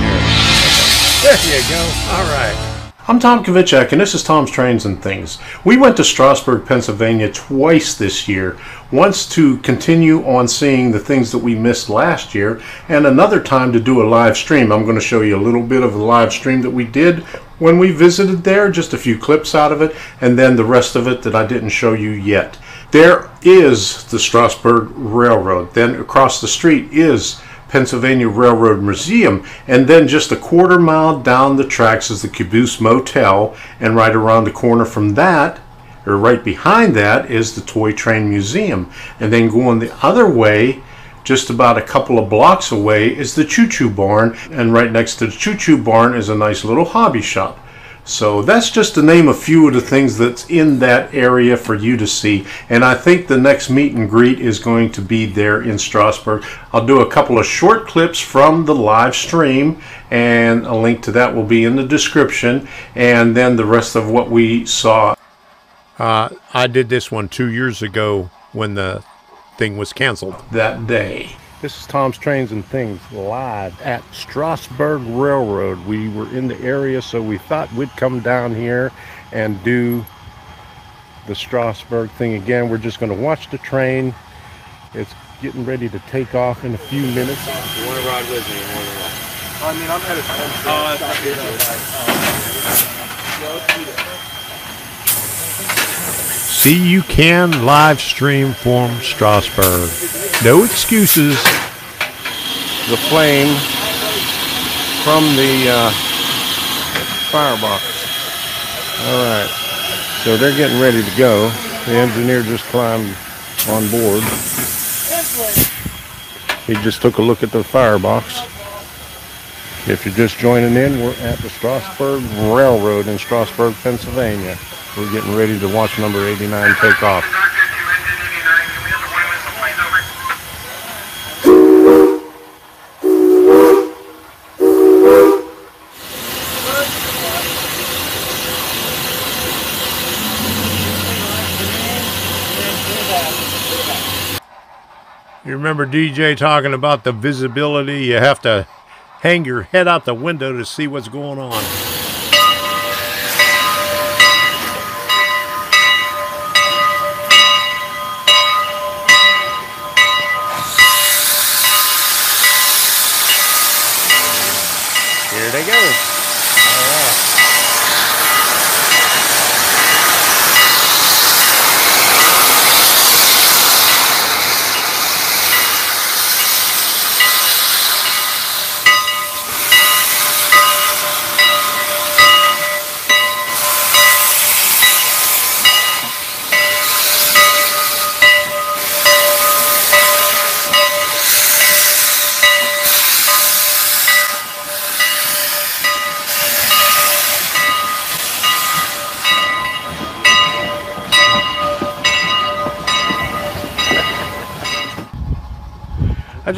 There you go. All right. I'm Tom Kvichak, and this is Tom's Trains and Things. We went to Strasburg, Pennsylvania twice this year. Once to continue on seeing the things that we missed last year, and another time to do a live stream. I'm going to show you a little bit of the live stream that we did when we visited there, just a few clips out of it, and then the rest of it that I didn't show you yet. There is the Strasburg Railroad. Then across the street is Pennsylvania Railroad Museum, and then just a quarter mile down the tracks is the Caboose Motel, and right around the corner from that, or right behind that, is the Toy Train Museum, and then going the other way, just about a couple of blocks away, is the Choo Choo Barn, and right next to the Choo Choo Barn is a nice little hobby shop. So that's just to name a few of the things that's in that area for you to see. And I think the next meet and greet is going to be there in Strasburg. I'll do a couple of short clips from the live stream, and a link to that will be in the description. And then the rest of what we saw Uh, I did this one two years ago when the thing was canceled. that day. This is Tom's Trains and Things live at Strasburg Railroad. We were in the area, so we thought we'd come down here and do the Strasburg thing again. We're just going to watch the train. It's getting ready to take off in a few minutes. You want to ride with me? You want to ride? I mean, I'm headed home. Oh, See, you can live stream from Strasburg. No excuses. the flame from the uh, firebox. All right, so they're getting ready to go. The engineer just climbed on board. He just took a look at the firebox. If you're just joining in, we're at the Strasburg Railroad in Strasburg, Pennsylvania. We're getting ready to watch number 89 take off. You remember DJ talking about the visibility? You have to hang your head out the window to see what's going on.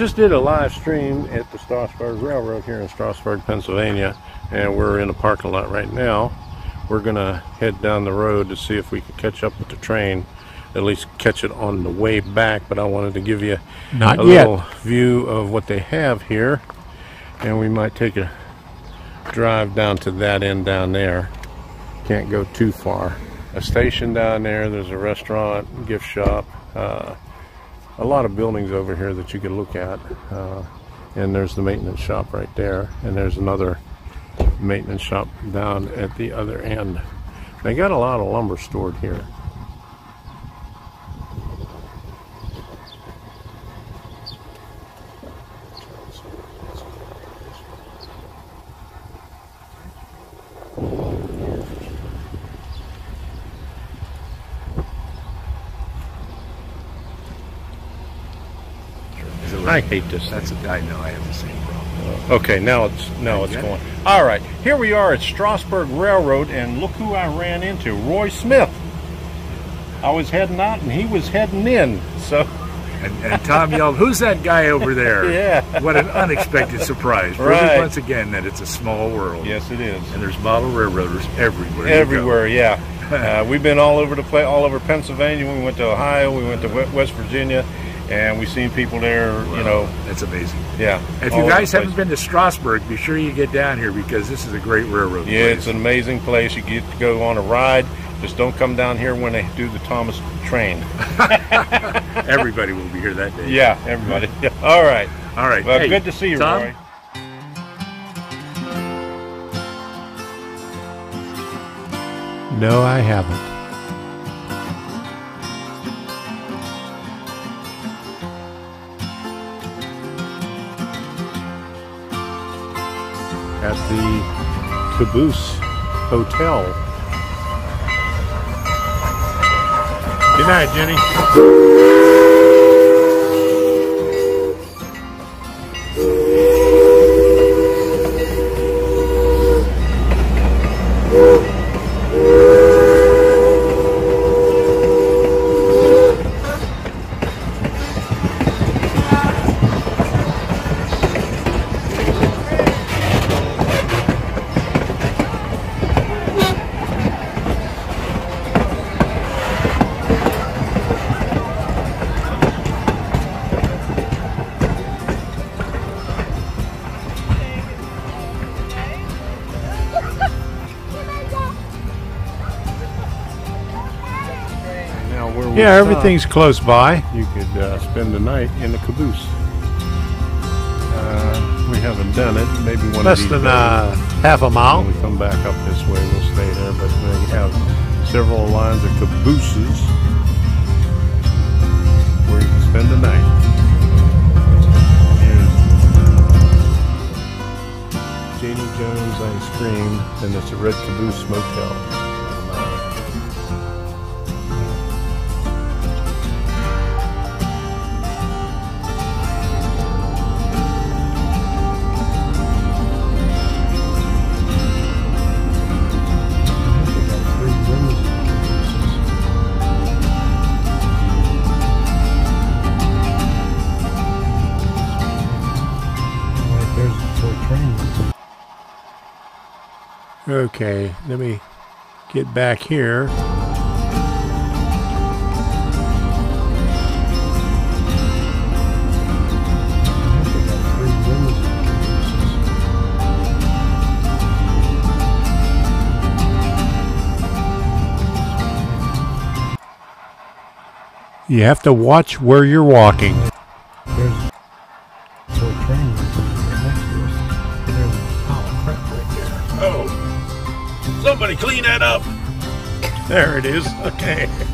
Just did a live stream at the Strasburg Railroad here in Strasburg, Pennsylvania, and we're in a parking lot right now. We're gonna head down the road to see if we can catch up with the train, at least catch it on the way back. But I wanted to give you Not a yet. little view of what they have here, and we might take a drive down to that end down there. Can't go too far. A station down there. There's a restaurant, gift shop. Uh, a lot of buildings over here that you can look at. Uh, and there's the maintenance shop right there. And there's another maintenance shop down at the other end. They got a lot of lumber stored here. I hate this. That's a, I know, I have the same problem. Okay, now it's now it's going. All right, here we are at Strasburg Railroad, and look who I ran into, Roy Smith. I was heading out, and he was heading in. So And, and Tom yelled, "Who's that guy over there?" Yeah. What an unexpected surprise! Proving Right. once again that it's a small world. yes, it is. And there's model railroaders everywhere. Everywhere, yeah. Uh, we've been all over the place, all over Pennsylvania. We went to Ohio, we went to West Virginia, and we've seen people there. You know, That's amazing. yeah. If you guys haven't been to Strasburg, be sure you get down here because this is a great railroad. yeah, place. it's an amazing place. You get to go on a ride. Just don't come down here when they do the Thomas train. Everybody will be here that day. Yeah, everybody. all right. All right. Well, Hey, good to see you, Tom? Roy. No, I haven't. At the Caboose Hotel. Good night, Jenny. Everything's close by. You could uh, spend the night in the caboose. Uh, we haven't done it. Maybe one Less than uh, half a mile. When we come back up this way, we'll stay there. But they have several lines of cabooses where you can spend the night. Janie Jones Ice Cream, and it's a Red Caboose Motel. Okay, let me get back here. You have to watch where you're walking. It is. Okay.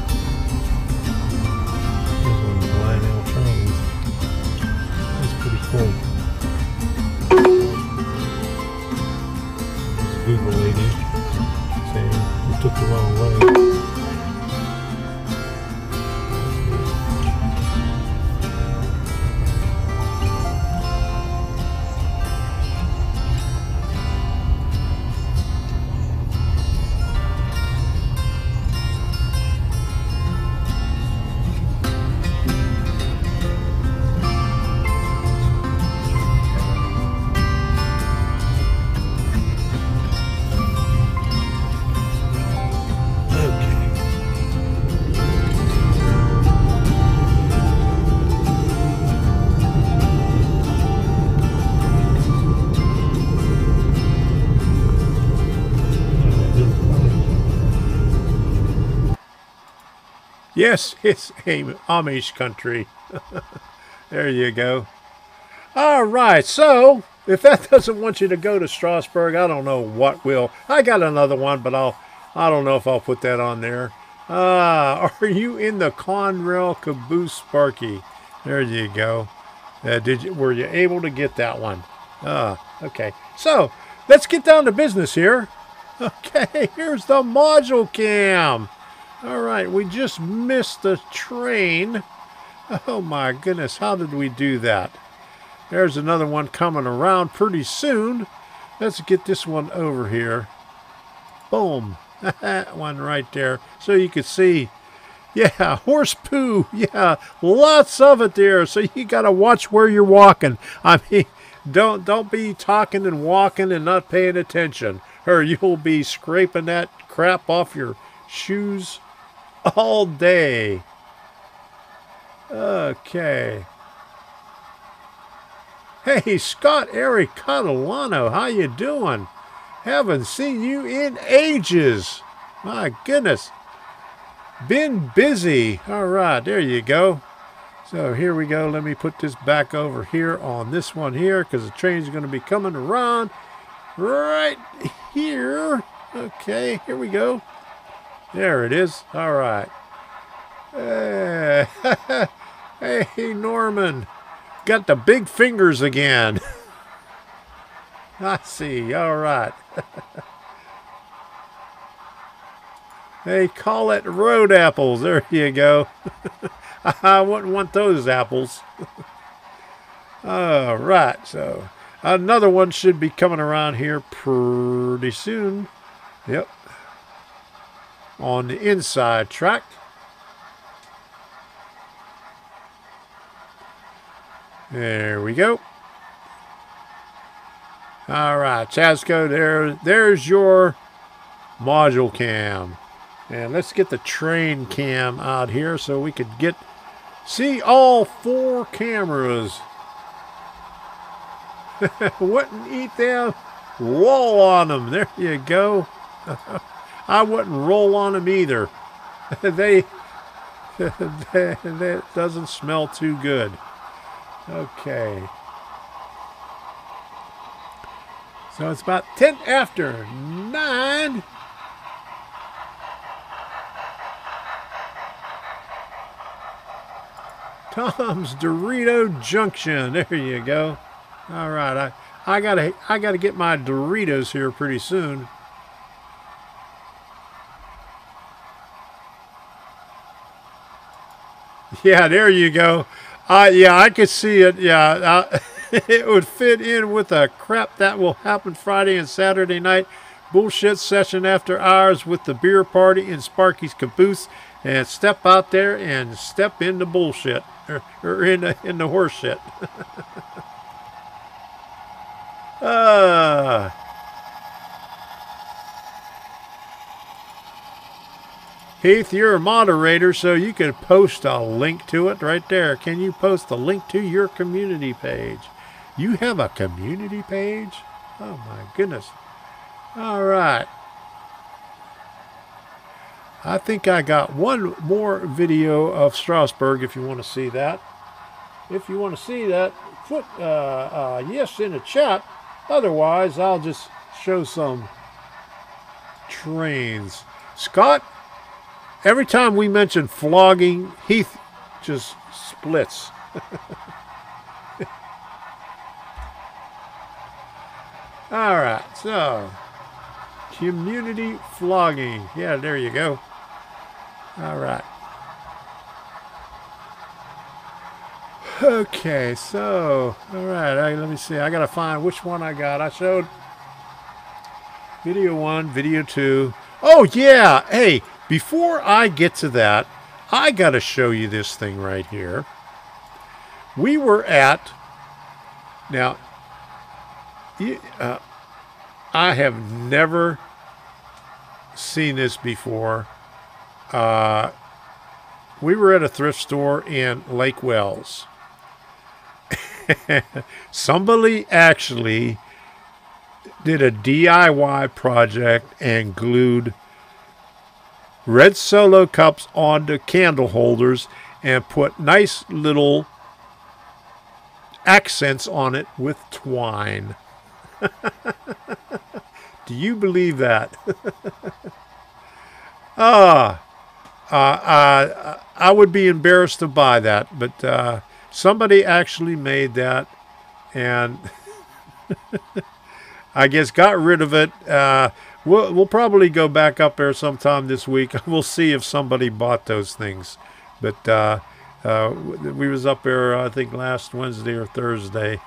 Yes, it's a Amish country. there you go. All right, so if that doesn't want you to go to Strasburg, I don't know what will. I got another one, but I'll I don't know if I'll put that on there. Ah, are you in the Conrail Caboose Sparky? There you go. Uh, did you were you able to get that one? Ah, okay. So let's get down to business here. Okay, here's the module cam. All right, we just missed the train. Oh my goodness, how did we do that? There's another one coming around pretty soon. Let's get this one over here. Boom. That one right there. So you can see. Yeah, horse poo. Yeah, lots of it there. So you got to watch where you're walking. I mean, don't don't be talking and walking and not paying attention, or you'll be scraping that crap off your shoes all day. Okay. Hey, Scott Eric Catalano, how you doing? Haven't seen you in ages. My goodness. Been busy. All right, there you go. So here we go. Let me put this back over here on this one here because the train's going to be coming around right here. Okay, here we go. There it is. All right. Eh, hey, Norman. Got the big fingers again. I see. All right. they call it road apples. There you go. I wouldn't want those apples. All right. So another one should be coming around here pretty soon. Yep. On the inside track. There we go. All right, Chasco, there, there's your module cam. And let's get the train cam out here so we could get see all four cameras. wouldn't eat them, roll on them. There you go. I wouldn't roll on them either. they, that doesn't smell too good. Okay. So it's about 10 after 9. Tom's Dorito Junction. There you go. All right, I I gotta I gotta get my Doritos here pretty soon. Yeah, there you go. Uh, yeah, I could see it. Yeah, uh, it would fit in with the crap that will happen Friday and Saturday night. Bullshit session after hours with the beer party in Sparky's caboose, and step out there and step into bullshit or, or in the, in the horse shit. Heath, you're a moderator, so you can post a link to it right there. Can you post a link to your community page? You have a community page? Oh my goodness. All right. I think I got one more video of Strasburg if you want to see that. If you want to see that, put uh, uh, yes in the chat. Otherwise, I'll just show some trains. Scott, every time we mention flogging, Heath just splits. All right, so community flogging. Yeah, there you go. All right. Okay, so all right. I, let me see. I gotta find which one I got. I showed video one, video two. Oh yeah. Hey, before I get to that, I gotta show you this thing right here. We were at now. Uh, I have never seen this before. Uh, we were at a thrift store in Lake Wales. Somebody actually did a DIY project and glued red solo cups onto candle holders and put nice little accents on it with twine. Do you believe that? ah, uh, uh, I would be embarrassed to buy that, but uh, somebody actually made that, and I guess got rid of it. We'll, we'll probably go back up there sometime this week. We'll see if somebody bought those things, but uh, uh, we was up there I think last Wednesday or Thursday.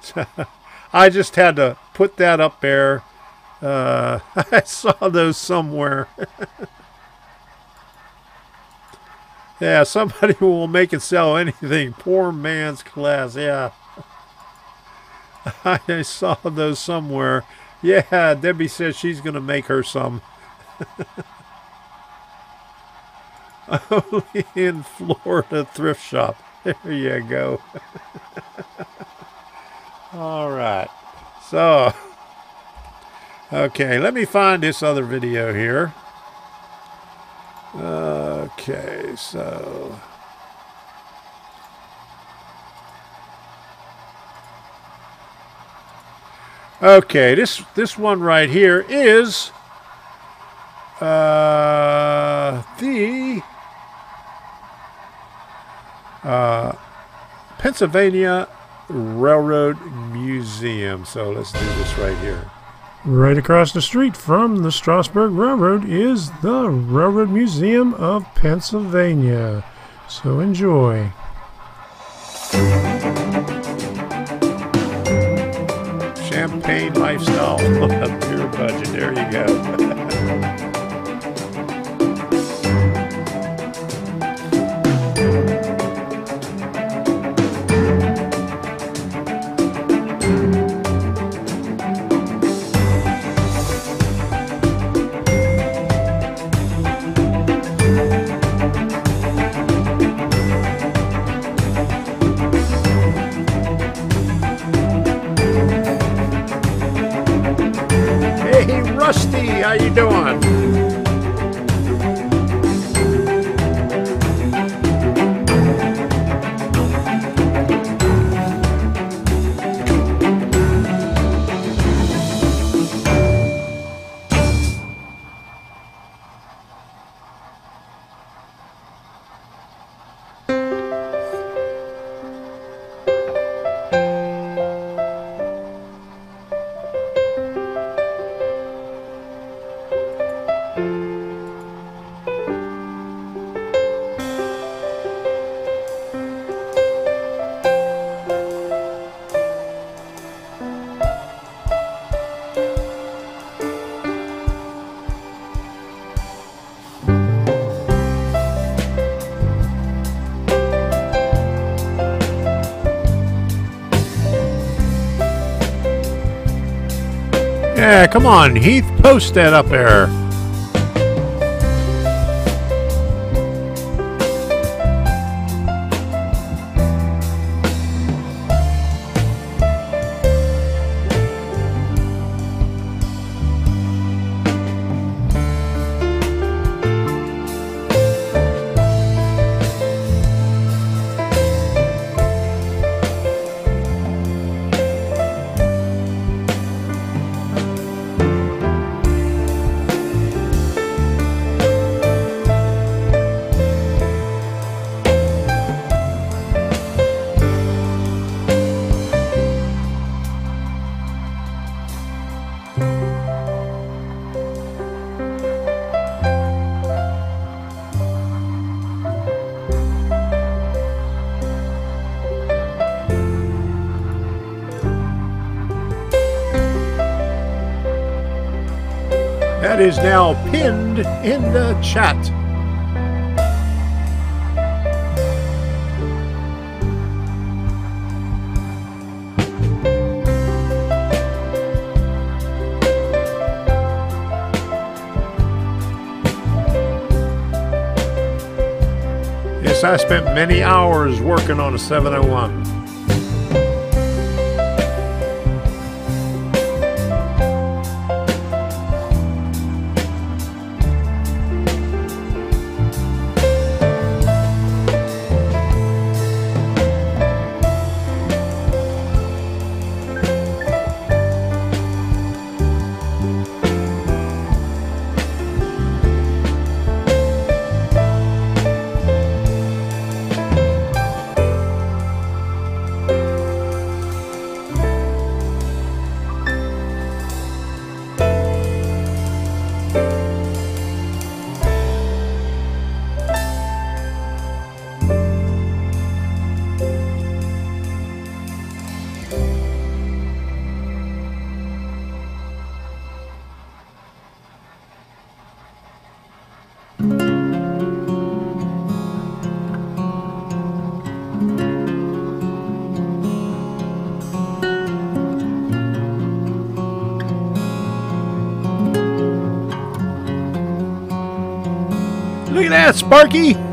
so, I just had to put that up there. Uh, I saw those somewhere. yeah, somebody will make and sell anything. Poor man's class. Yeah. I saw those somewhere. Yeah, Debbie says she's going to make her some. Only in Florida thrift shop. There you go. All right. So, okay, let me find this other video here. Okay, so. Okay, this this one right here is uh, the uh, Pennsylvania Railroad Museum. So let's do this right here. Right across the street from the Strasburg Railroad is the Railroad Museum of Pennsylvania. So enjoy. Champagne lifestyle beer budget. There you go. how you doing? Yeah, come on, Heath, post that up there. In the chat. Yes, I spent many hours working on a 701. Sparky!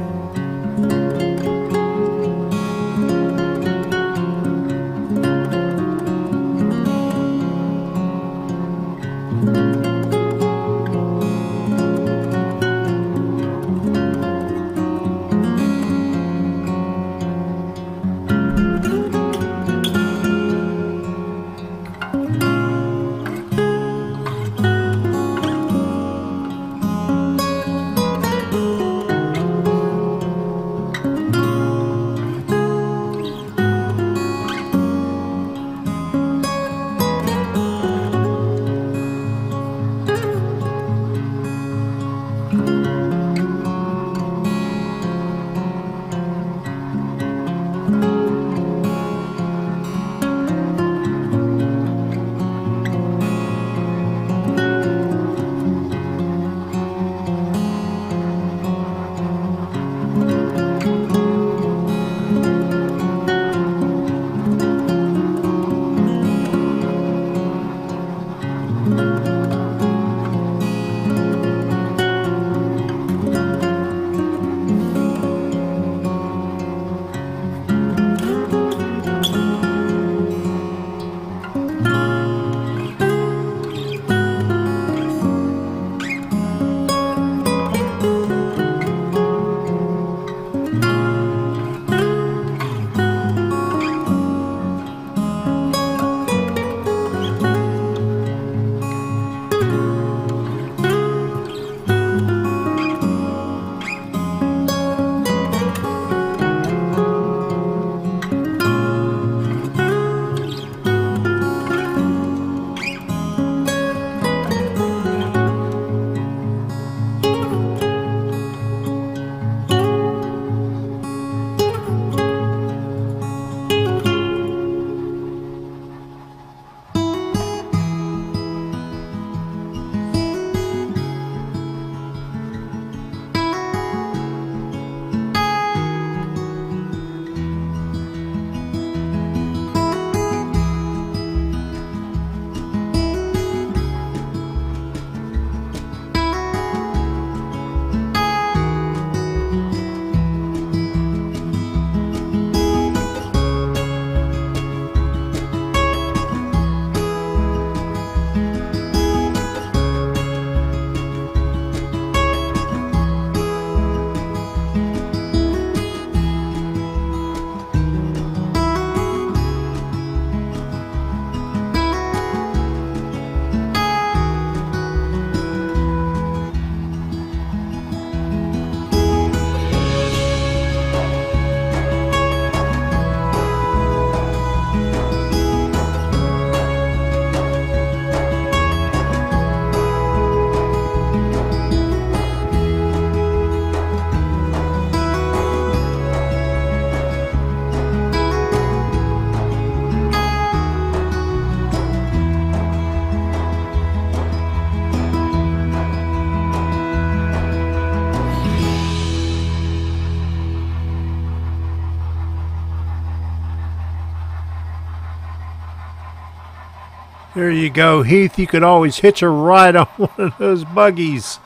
There you go, Heath. You could always hitch a ride on one of those buggies.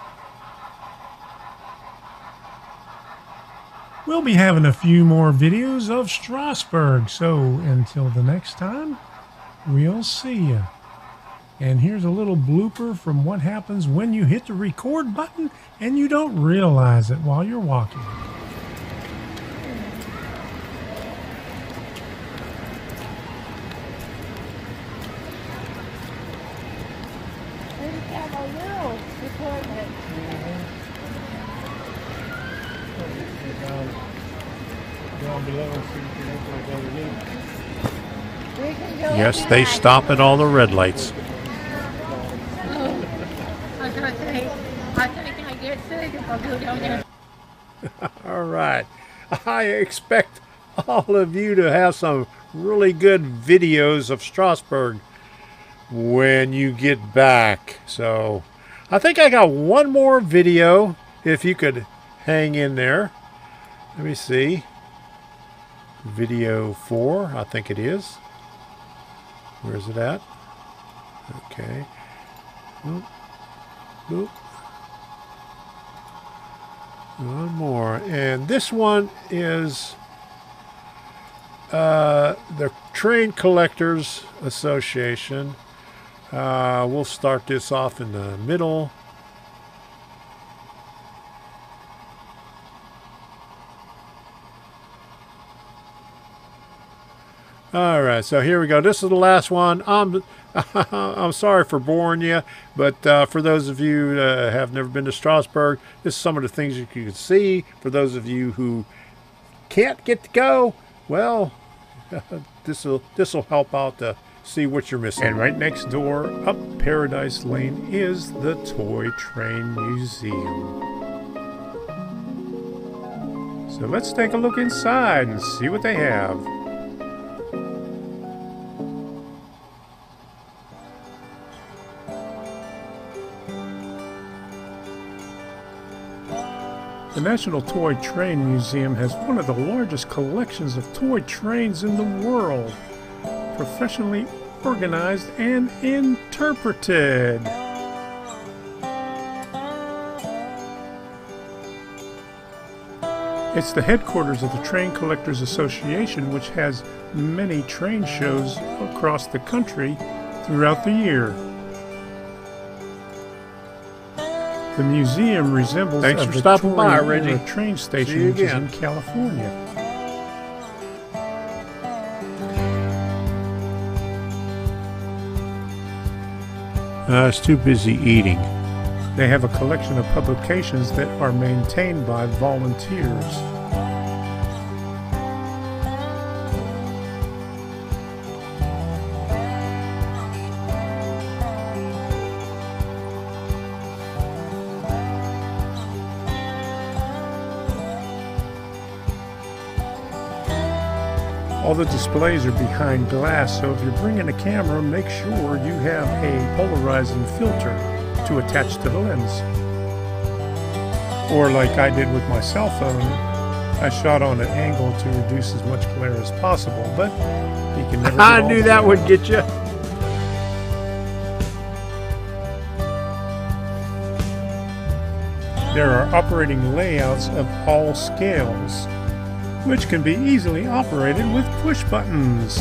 We'll be having a few more videos of Strasburg, so until the next time, we'll see you. And here's a little blooper from what happens when you hit the record button and you don't realize it while you're walking. Yes, they stop at all the red lights. All right. I expect all of you to have some really good videos of Strasburg when you get back. So I think I got one more video if you could hang in there. Let me see. Video four, I think it is. Where is it at? Okay. Oop. Oop. One more. And this one is uh, the Train Collectors Association. Uh, we'll start this off in the middle. All right, so here we go. This is the last one. I'm I'm sorry for boring you, but uh, for those of you that have never been to Strasburg, this is some of the things you can see. For those of you who can't get to go, well, this will this will help out to see what you're missing. And right next door, up Paradise Lane, is the Toy Train Museum. So let's take a look inside and see what they have. The National Toy Train Museum has one of the largest collections of toy trains in the world, professionally organized and interpreted. It's the headquarters of the Train Collectors Association, which has many train shows across the country throughout the year. The museum resembles Thanks a for stopping by, Reggie. train station which is in California. Uh, it's too busy eating. They have a collection of publications that are maintained by volunteers. All the displays are behind glass, so if you're bringing a camera, make sure you have a polarizing filter to attach to the lens. Or like I did with my cell phone, I shot on an angle to reduce as much glare as possible, but you can never. I knew that would get you. There are operating layouts of all scales, which can be easily operated with push buttons.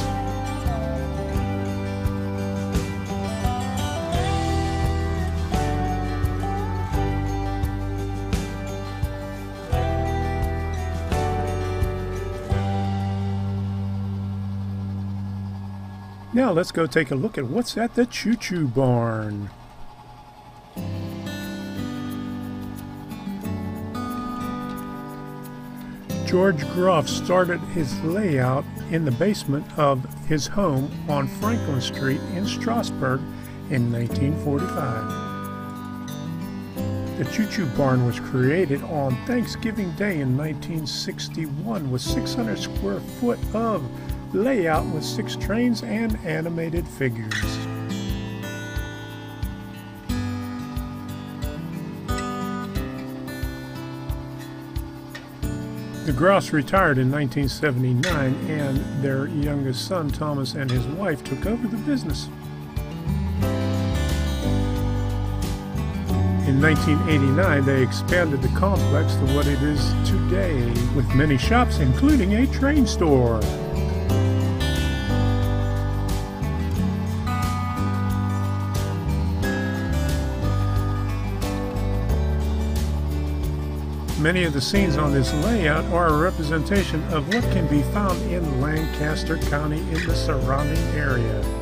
Now let's go take a look at what's at the Choo Choo Barn. George Groff started his layout in the basement of his home on Franklin Street in Strasburg in 1945. The Choo Choo Barn was created on Thanksgiving Day in 1961 with 600 square foot of layout with six trains and animated figures. The Groffs retired in 1979, and their youngest son, Thomas, and his wife took over the business. In 1989, they expanded the complex to what it is today, with many shops, including a train store. Many of the scenes on this layout are a representation of what can be found in Lancaster County in the surrounding area.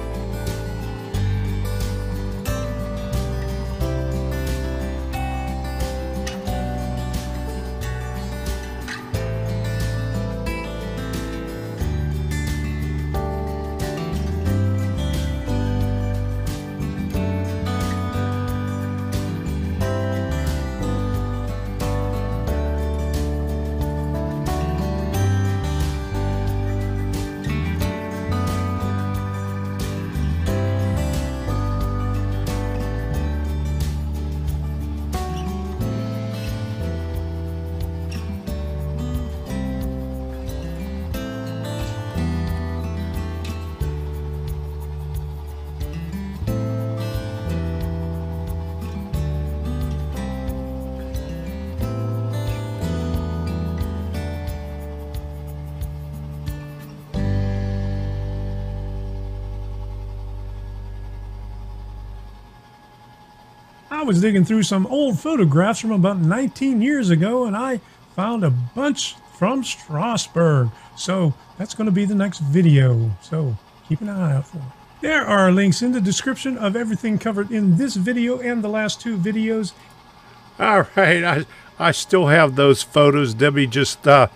Was digging through some old photographs from about 19 years ago and I found a bunch from Strasburg. So that's going to be the next video. So keep an eye out for it. There are links in the description of everything covered in this video and the last two videos. All right, I I still have those photos. Debbie just uh,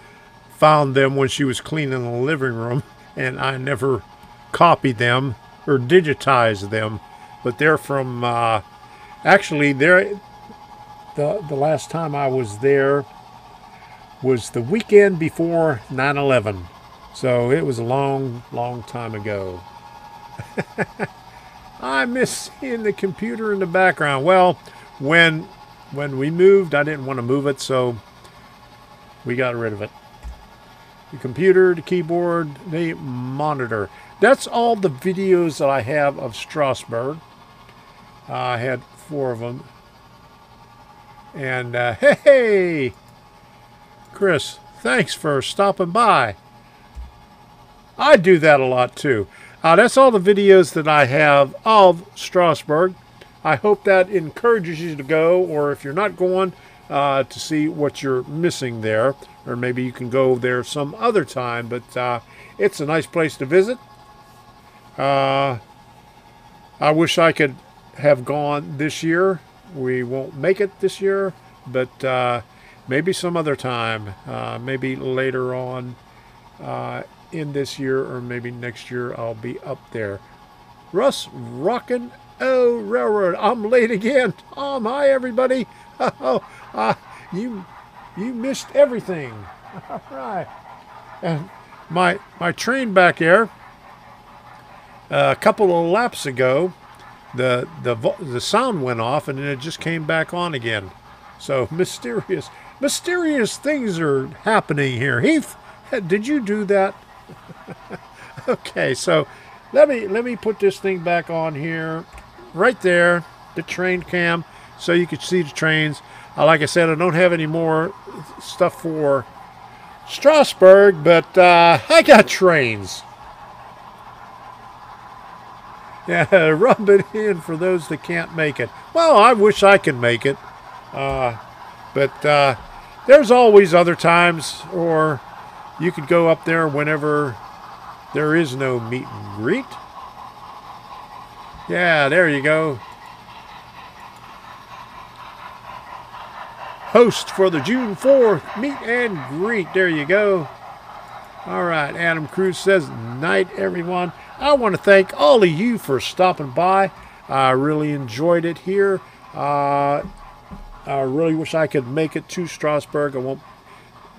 found them when she was cleaning the living room, and I never copied them or digitized them. But they're from uh, actually they're the the last time I was there was the weekend before 9/11. So it was a long, long time ago. I miss seeing the computer in the background. Well, when when we moved, I didn't want to move it, so we got rid of it. The computer, the keyboard, the monitor. That's all the videos that I have of Strasburg. I had four of them. And uh, hey, Chris, thanks for stopping by. I do that a lot too. Uh, that's all the videos that I have of Strasburg. I hope that encourages you to go, or if you're not going, uh, to see what you're missing there. Or maybe you can go there some other time, but uh, it's a nice place to visit. Uh, I wish I could have gone this year. We won't make it this year, but uh, maybe some other time, uh, maybe later on uh, in this year or maybe next year I'll be up there. Russ Rockin' O Railroad. I'm late again. Tom, hi everybody. Oh, uh, you you missed everything. All right. And my my train back there. a couple of laps ago, the the the sound went off and then it just came back on again. So mysterious, mysterious things are happening here. Heath, did you do that? okay, so let me let me put this thing back on here, right there, the train cam, so you can see the trains. Uh, like I said, I don't have any more stuff for Strasburg, but uh, I got trains. Yeah, rub it in for those that can't make it. Well, I wish I could make it, uh, but uh, there's always other times, or you could go up there whenever there is no meet and greet. Yeah, there you go. Host for the June 4th meet and greet. There you go. All right, Adam Cruz says, Night, everyone. I want to thank all of you for stopping by. I really enjoyed it here. Uh, I really wish I could make it to Strasburg. I won't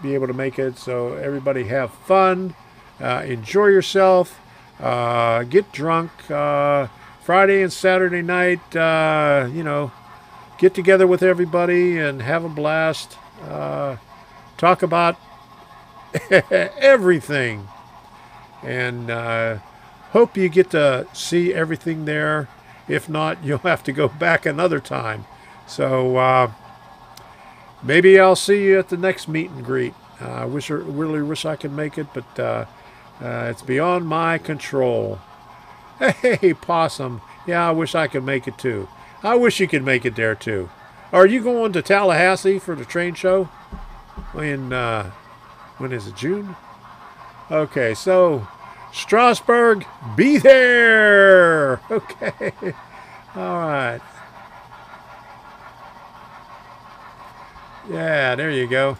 be able to make it. So, everybody have fun, uh, enjoy yourself, uh, get drunk. Uh, Friday and Saturday night, uh, you know, get together with everybody and have a blast. Uh, talk about everything. And hope you get to see everything there. If not, you'll have to go back another time. So uh, maybe I'll see you at the next meet and greet. Uh, I wish, really wish I could make it, but uh, uh, it's beyond my control. Hey, Possum. Yeah, I wish I could make it too. I wish you could make it there too. Are you going to Tallahassee for the train show? When, uh, when is it, June? Okay, so Strasburg, be there. Okay. All right. Yeah, there you go.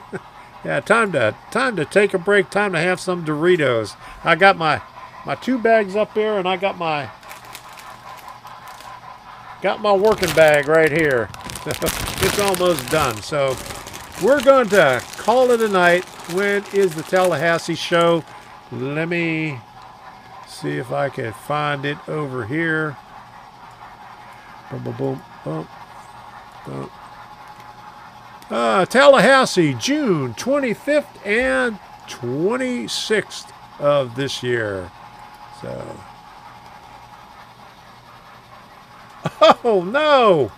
yeah, time to time to take a break. Time to have some Doritos. I got my my two bags up there, and I got my got my working bag right here. it's almost done. So we're going to call it a night. When is the Tallahassee show? Let me see if I can find it over here. Boom, boom, boom, boom, boom. Uh, Tallahassee, June 25th and 26th of this year. So. Oh no!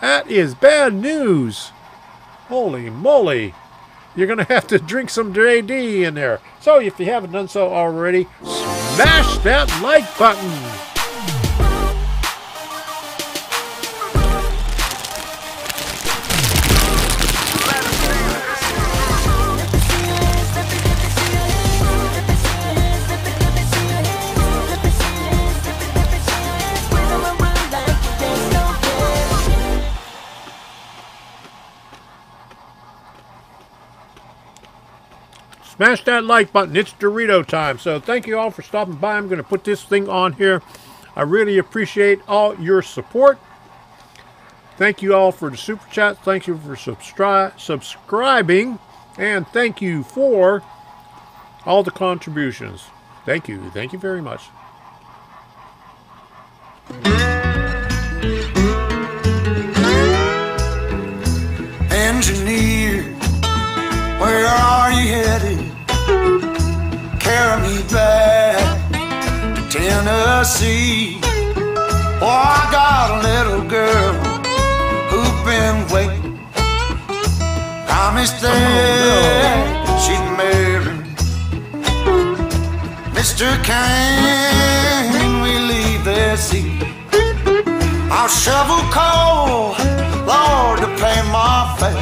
That is bad news. Holy moly. You're going to have to drink some JD in there. So if you haven't done so already, smash that like button. Smash that like button. It's Dorito time. So thank you all for stopping by. I'm going to put this thing on here. I really appreciate all your support. Thank you all for the super chat. Thank you for subscri- subscribing. And thank you for all the contributions. Thank you. Thank you very much. Engineer, where are you headed? Carry me back to Tennessee. Oh, I got a little girl who's been waiting. Promised that she'd marry. Mr. Can we leave this seat? I'll shovel coal, Lord, to pay my fate.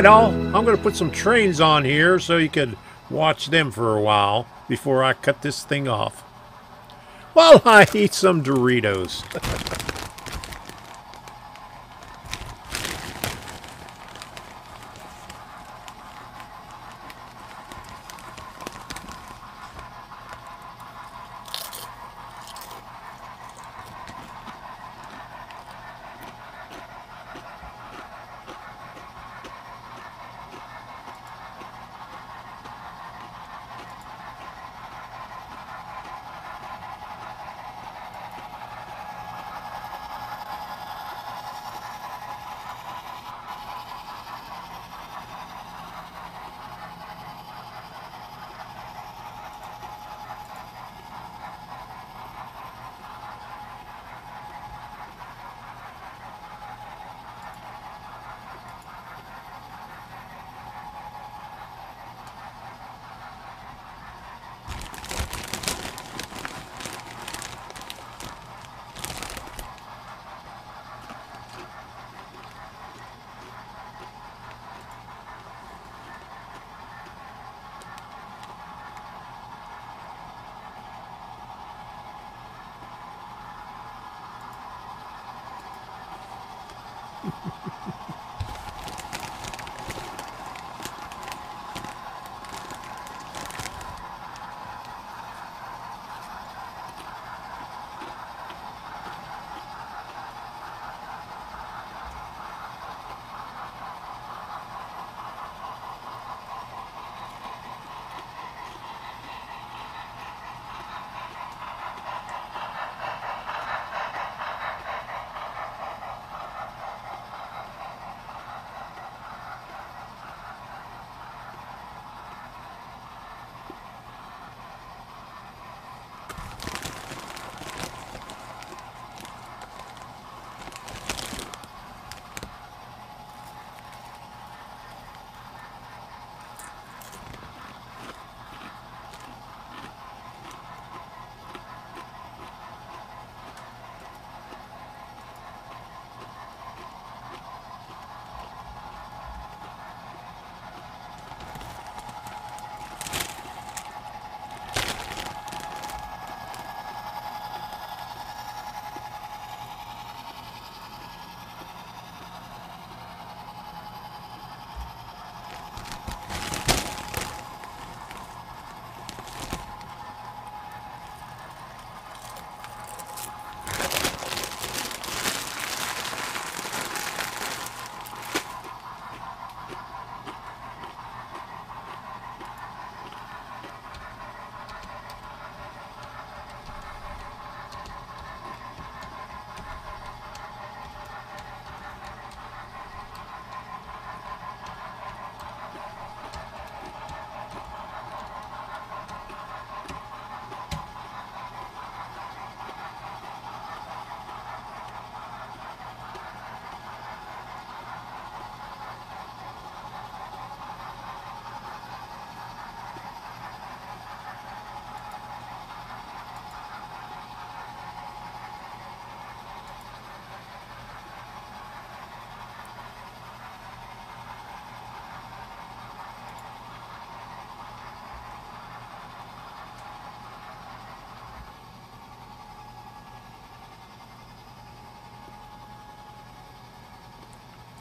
Good night, all. I'm going to put some trains on here so you could watch them for a while before I cut this thing off. While I eat some Doritos.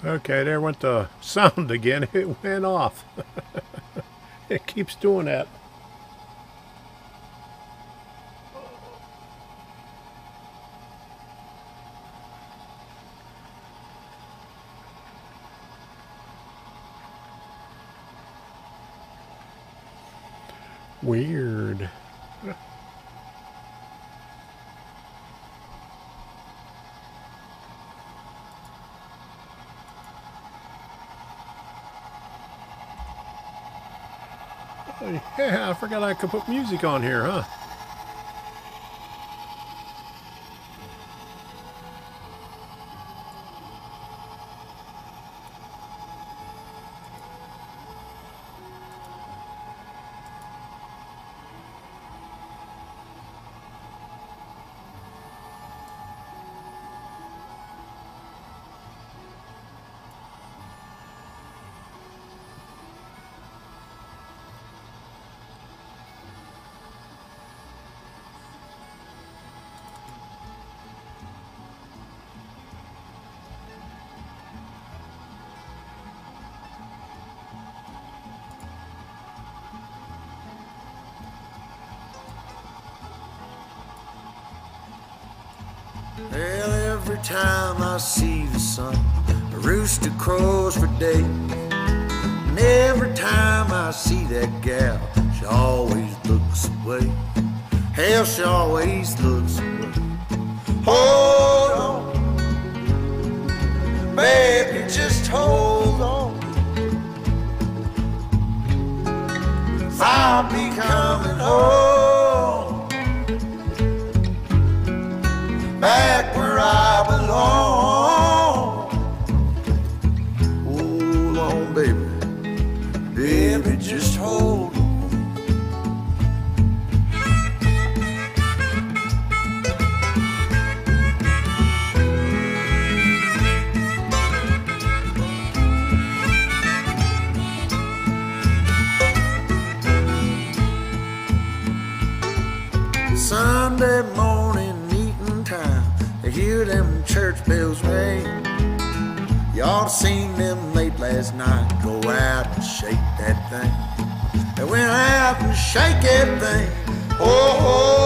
Okay, there went the sound again. It went off. it keeps doing that. Yeah, I forgot I could put music on here, huh? See the sun, a rooster crows for day. And every time I see that gal, she always looks away. Hell, she always looks away. Hold on, baby, just hold on. I'll be coming home last night go out and shake that thing. They went out and shake that thing. Oh, hold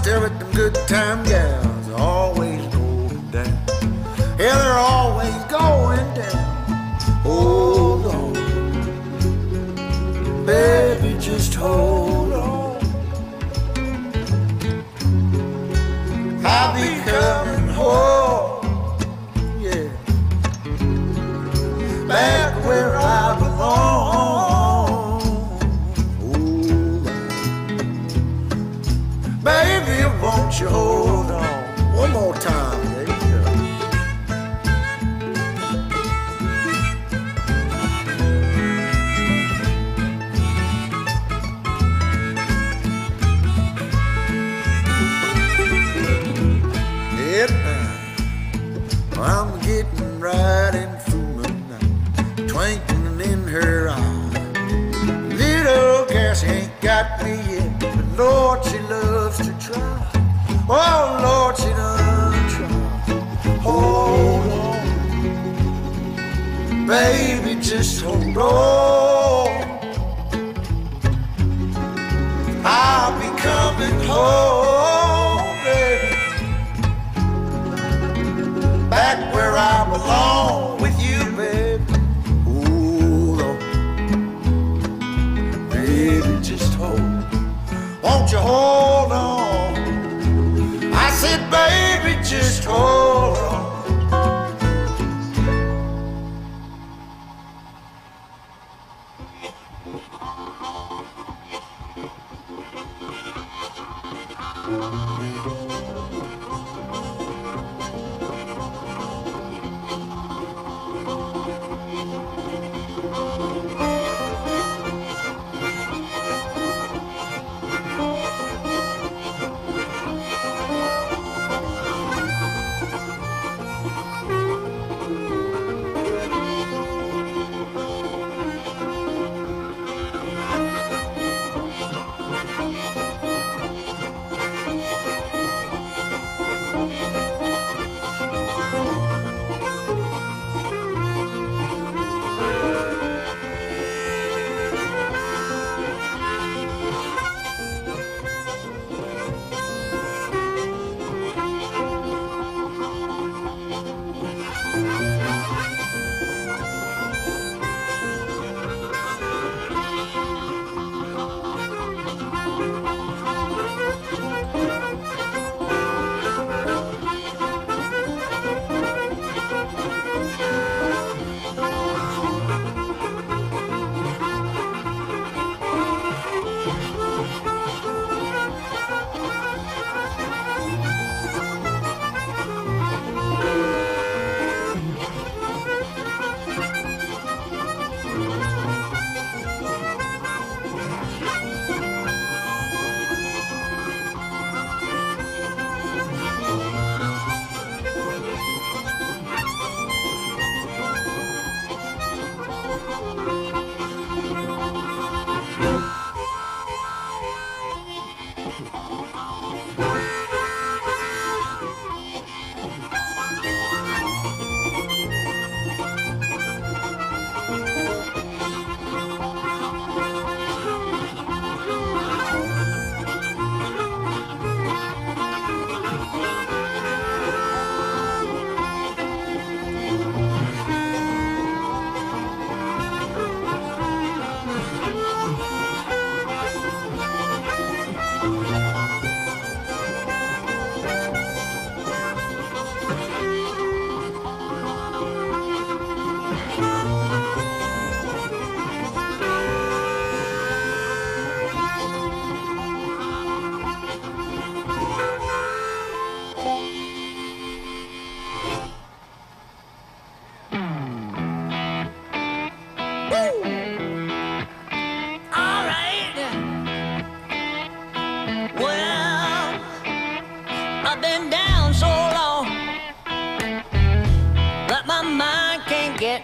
Upstairs with them good time gals, always going down. Yeah, they're always going down. Hold on, baby, just hold on. I'll be coming home, yeah back where I belong. Won't you just hold on. I'll be coming home, baby back where I belong with you, baby. Hold on, baby, just hold. Won't you hold on? I said, baby, just hold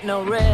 no rest.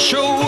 show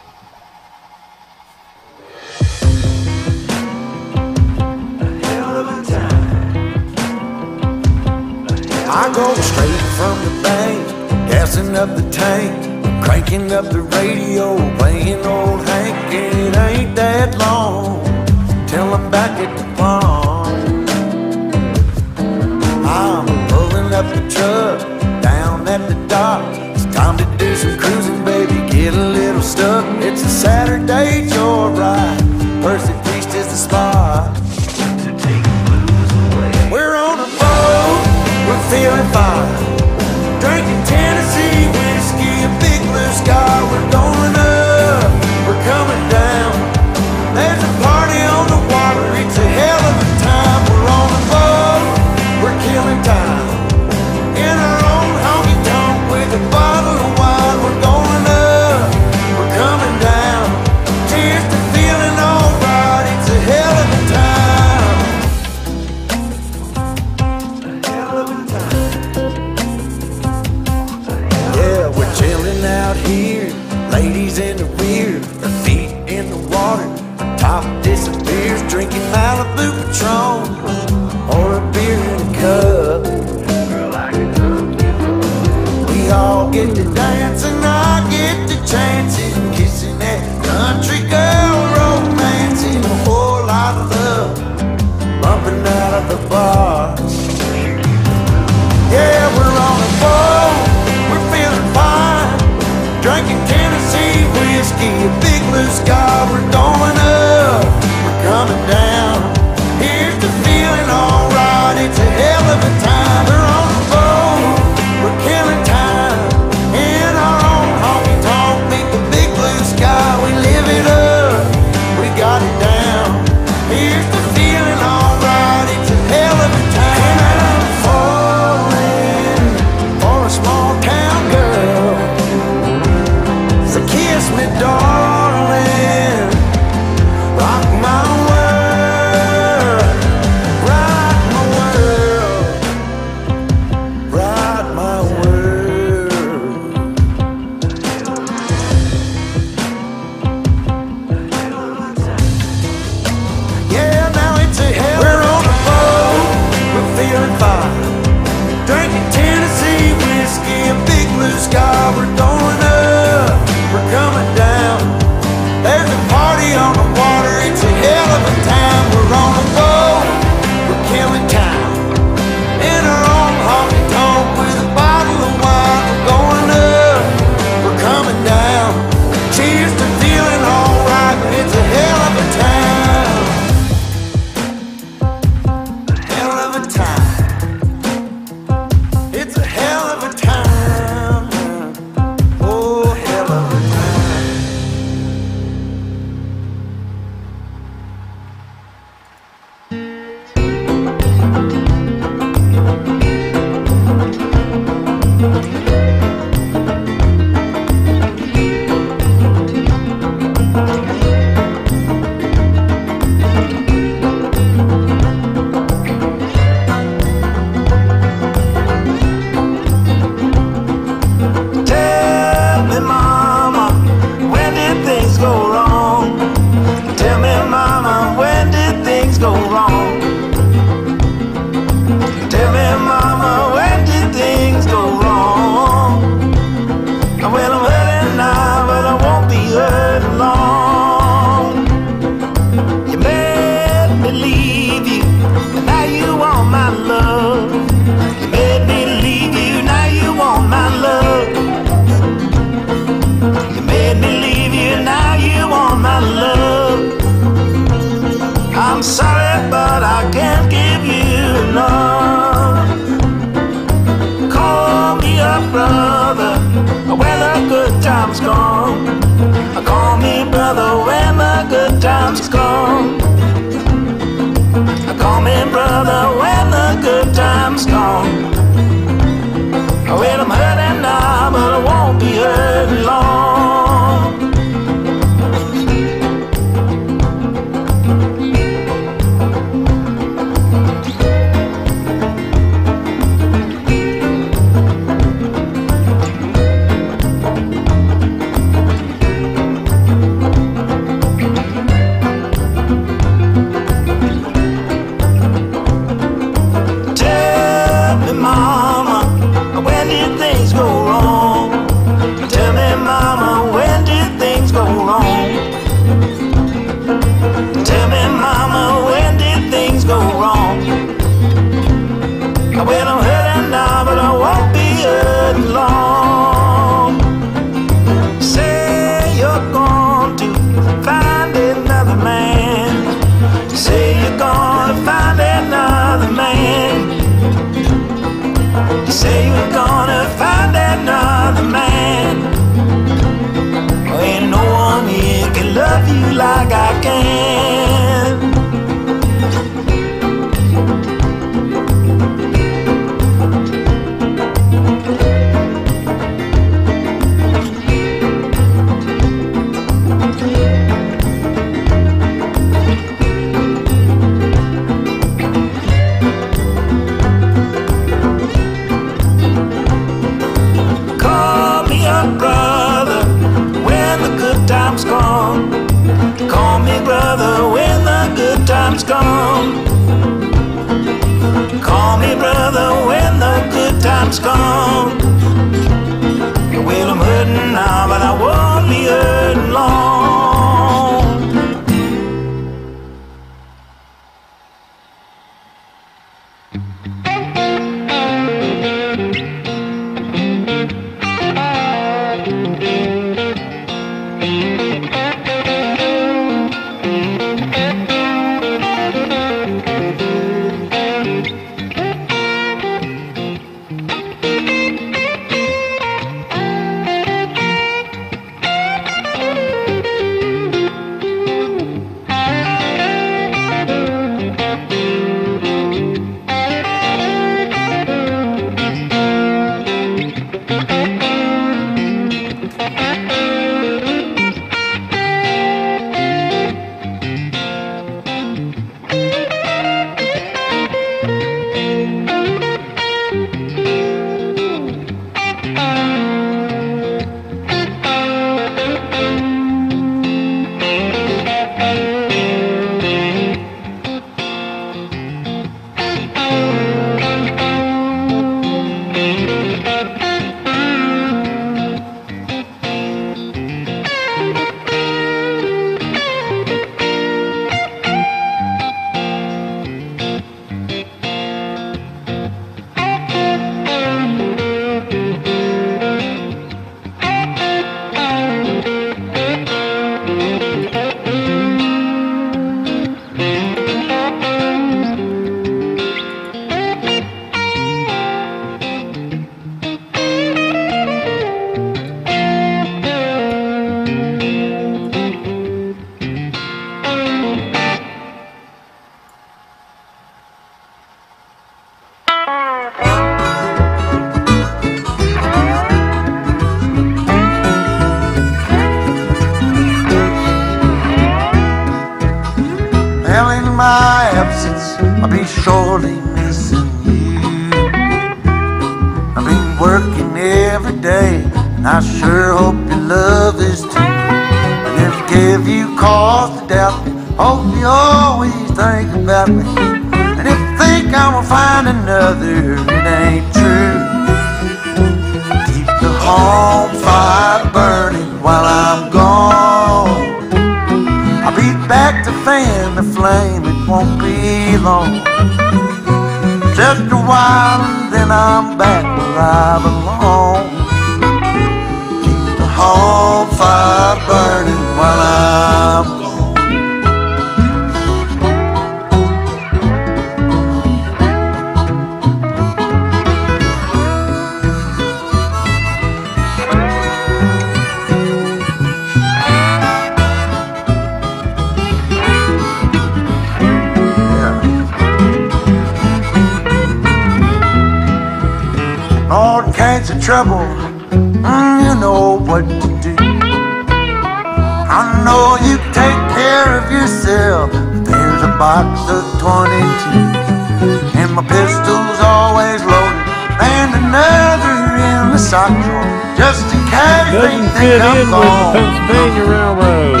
just case they Doesn't fit in with gone. Pennsylvania Railroad.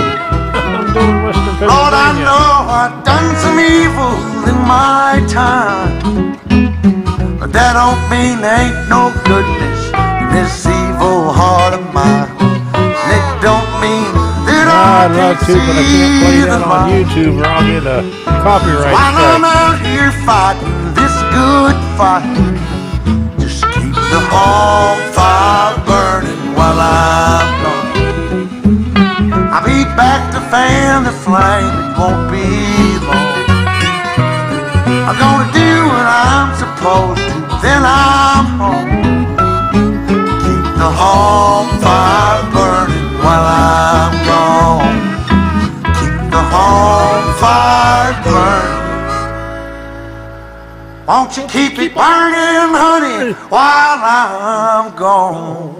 I'm doing Western Lord, I know I've done some evil in my time. But that don't mean there ain't no goodness in this evil heart of mine. And it don't mean that I love to, but I can't play that the on. YouTube or I'll get a copyright While I'm out here fighting this good fight, the home fire burning while I'm gone. I'll be back to fan the flame, it won't be long. I'm gonna do what I'm supposed to, then I'm home. Keep the home fire burning while I'm gone. Keep the home fire burning. Won't you keep it burning, honey, while I'm gone?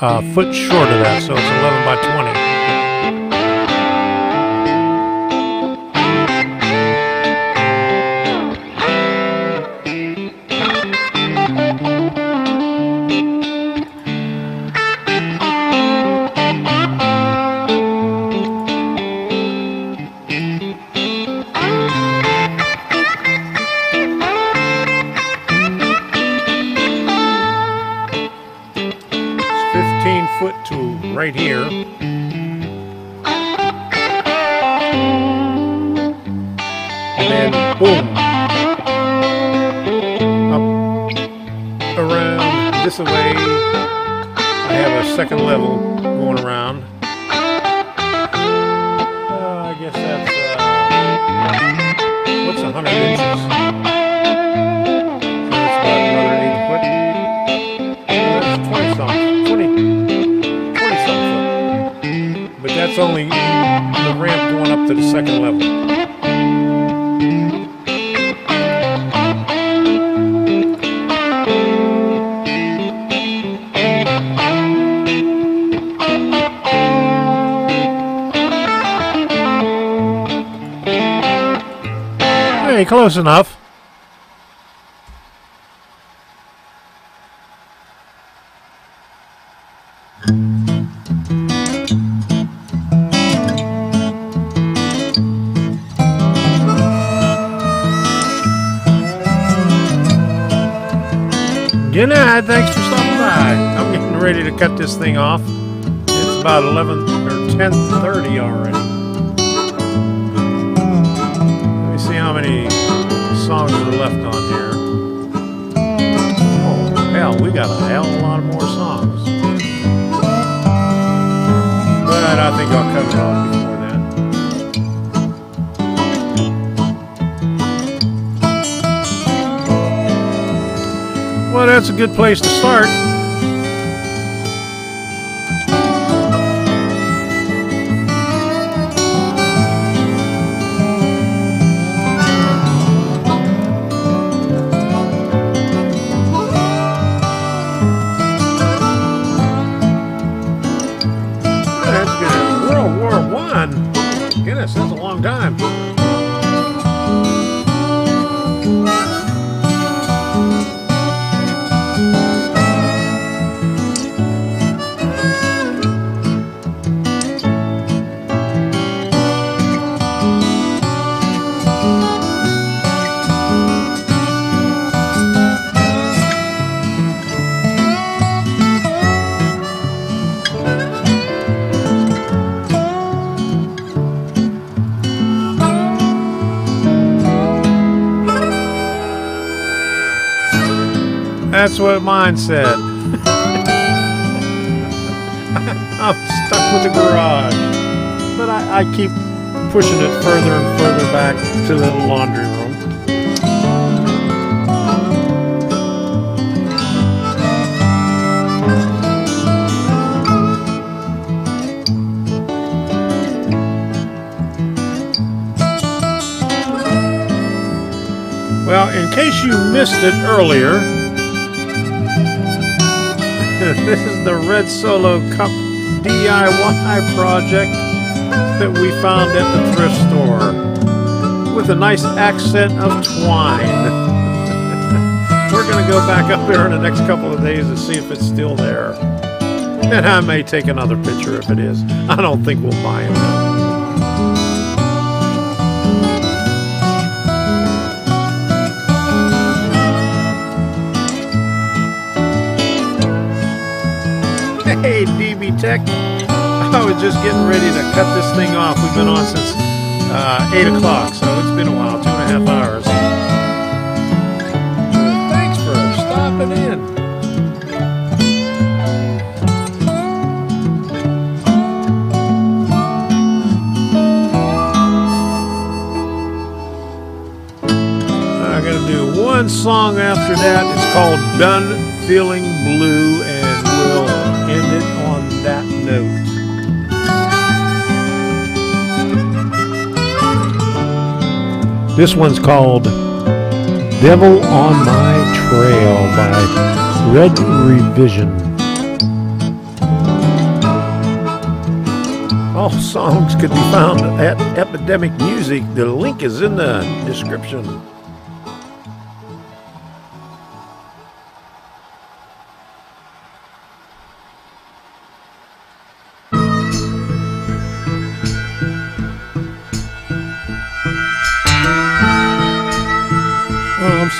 a foot short of that, so it's 11 by 20. close enough. Good night. Thanks for stopping by. I'm getting ready to cut this thing off. It's about 11 Said. I'm stuck with the garage. But I, I keep pushing it further and further back to the laundry room. Well, in case you missed it earlier, this is the Red Solo Cup DIY project that we found at the thrift store with a nice accent of twine. We're going to go back up there in the next couple of days to see if it's still there. And I may take another picture if it is. I don't think we'll buy him though. Hey, DB Tech. I was just getting ready to cut this thing off. We've been on since uh, 8 o'clock, so it's been a while, two and a half hours. Thanks for stopping in. I gotta do one song after that. It's called Done Feeling Blue, This one's called Devil on My Trail by Red Revision. All songs could be found at Epidemic Music. The link is in the description.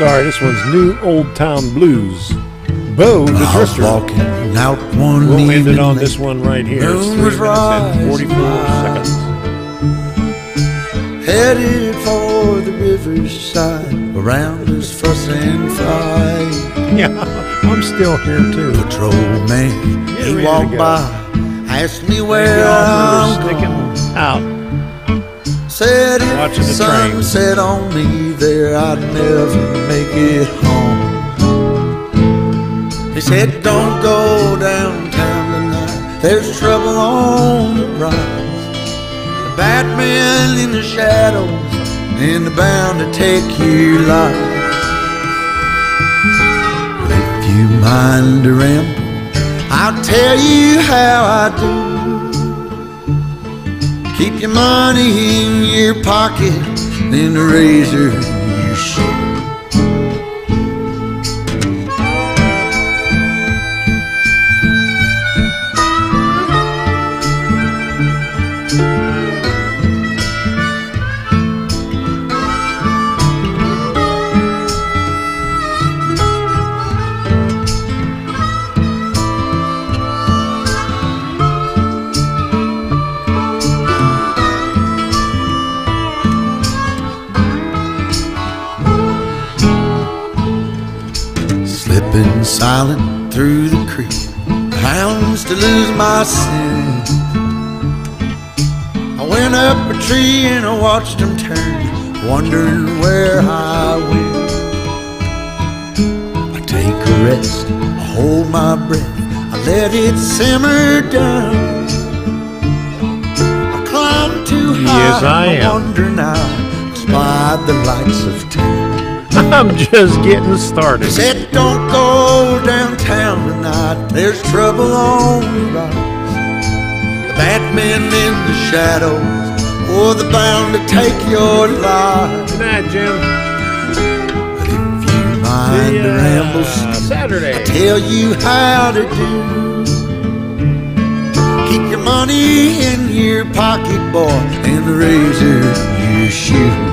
Sorry. This one's New Old Town Blues. Bo, the drifter. walking out one We'll end it on this one right here. It's Moon three minutes and 44 seconds. Headed for the riverside Around us fuss and fight Yeah, I'm still here too. Patrol man, Get he walked by Asked me where I'm sticking going out. If Watching the the sun train. set on me there I'd never make it home. He said don't go downtown tonight. There's trouble on the rise. The Batman in the shadows And they're bound to take your life If you mind to ramble I'll tell you how I do Keep your money in your pocket, then the razor watched them turn, wondering where I went. I take a rest, I hold my breath, I let it simmer down. I climb too high, Yes, I am. wonder now, spy the lights of town. I'm just getting started. Said don't go downtown tonight. There's trouble on the rise. The Batman in the shadows, the bound to take your life. Good night, Jim. But if you mind The, uh, ramble, Saturday. I tell you how to do. Keep your money in your pocket, boy, and the razor in your shoe.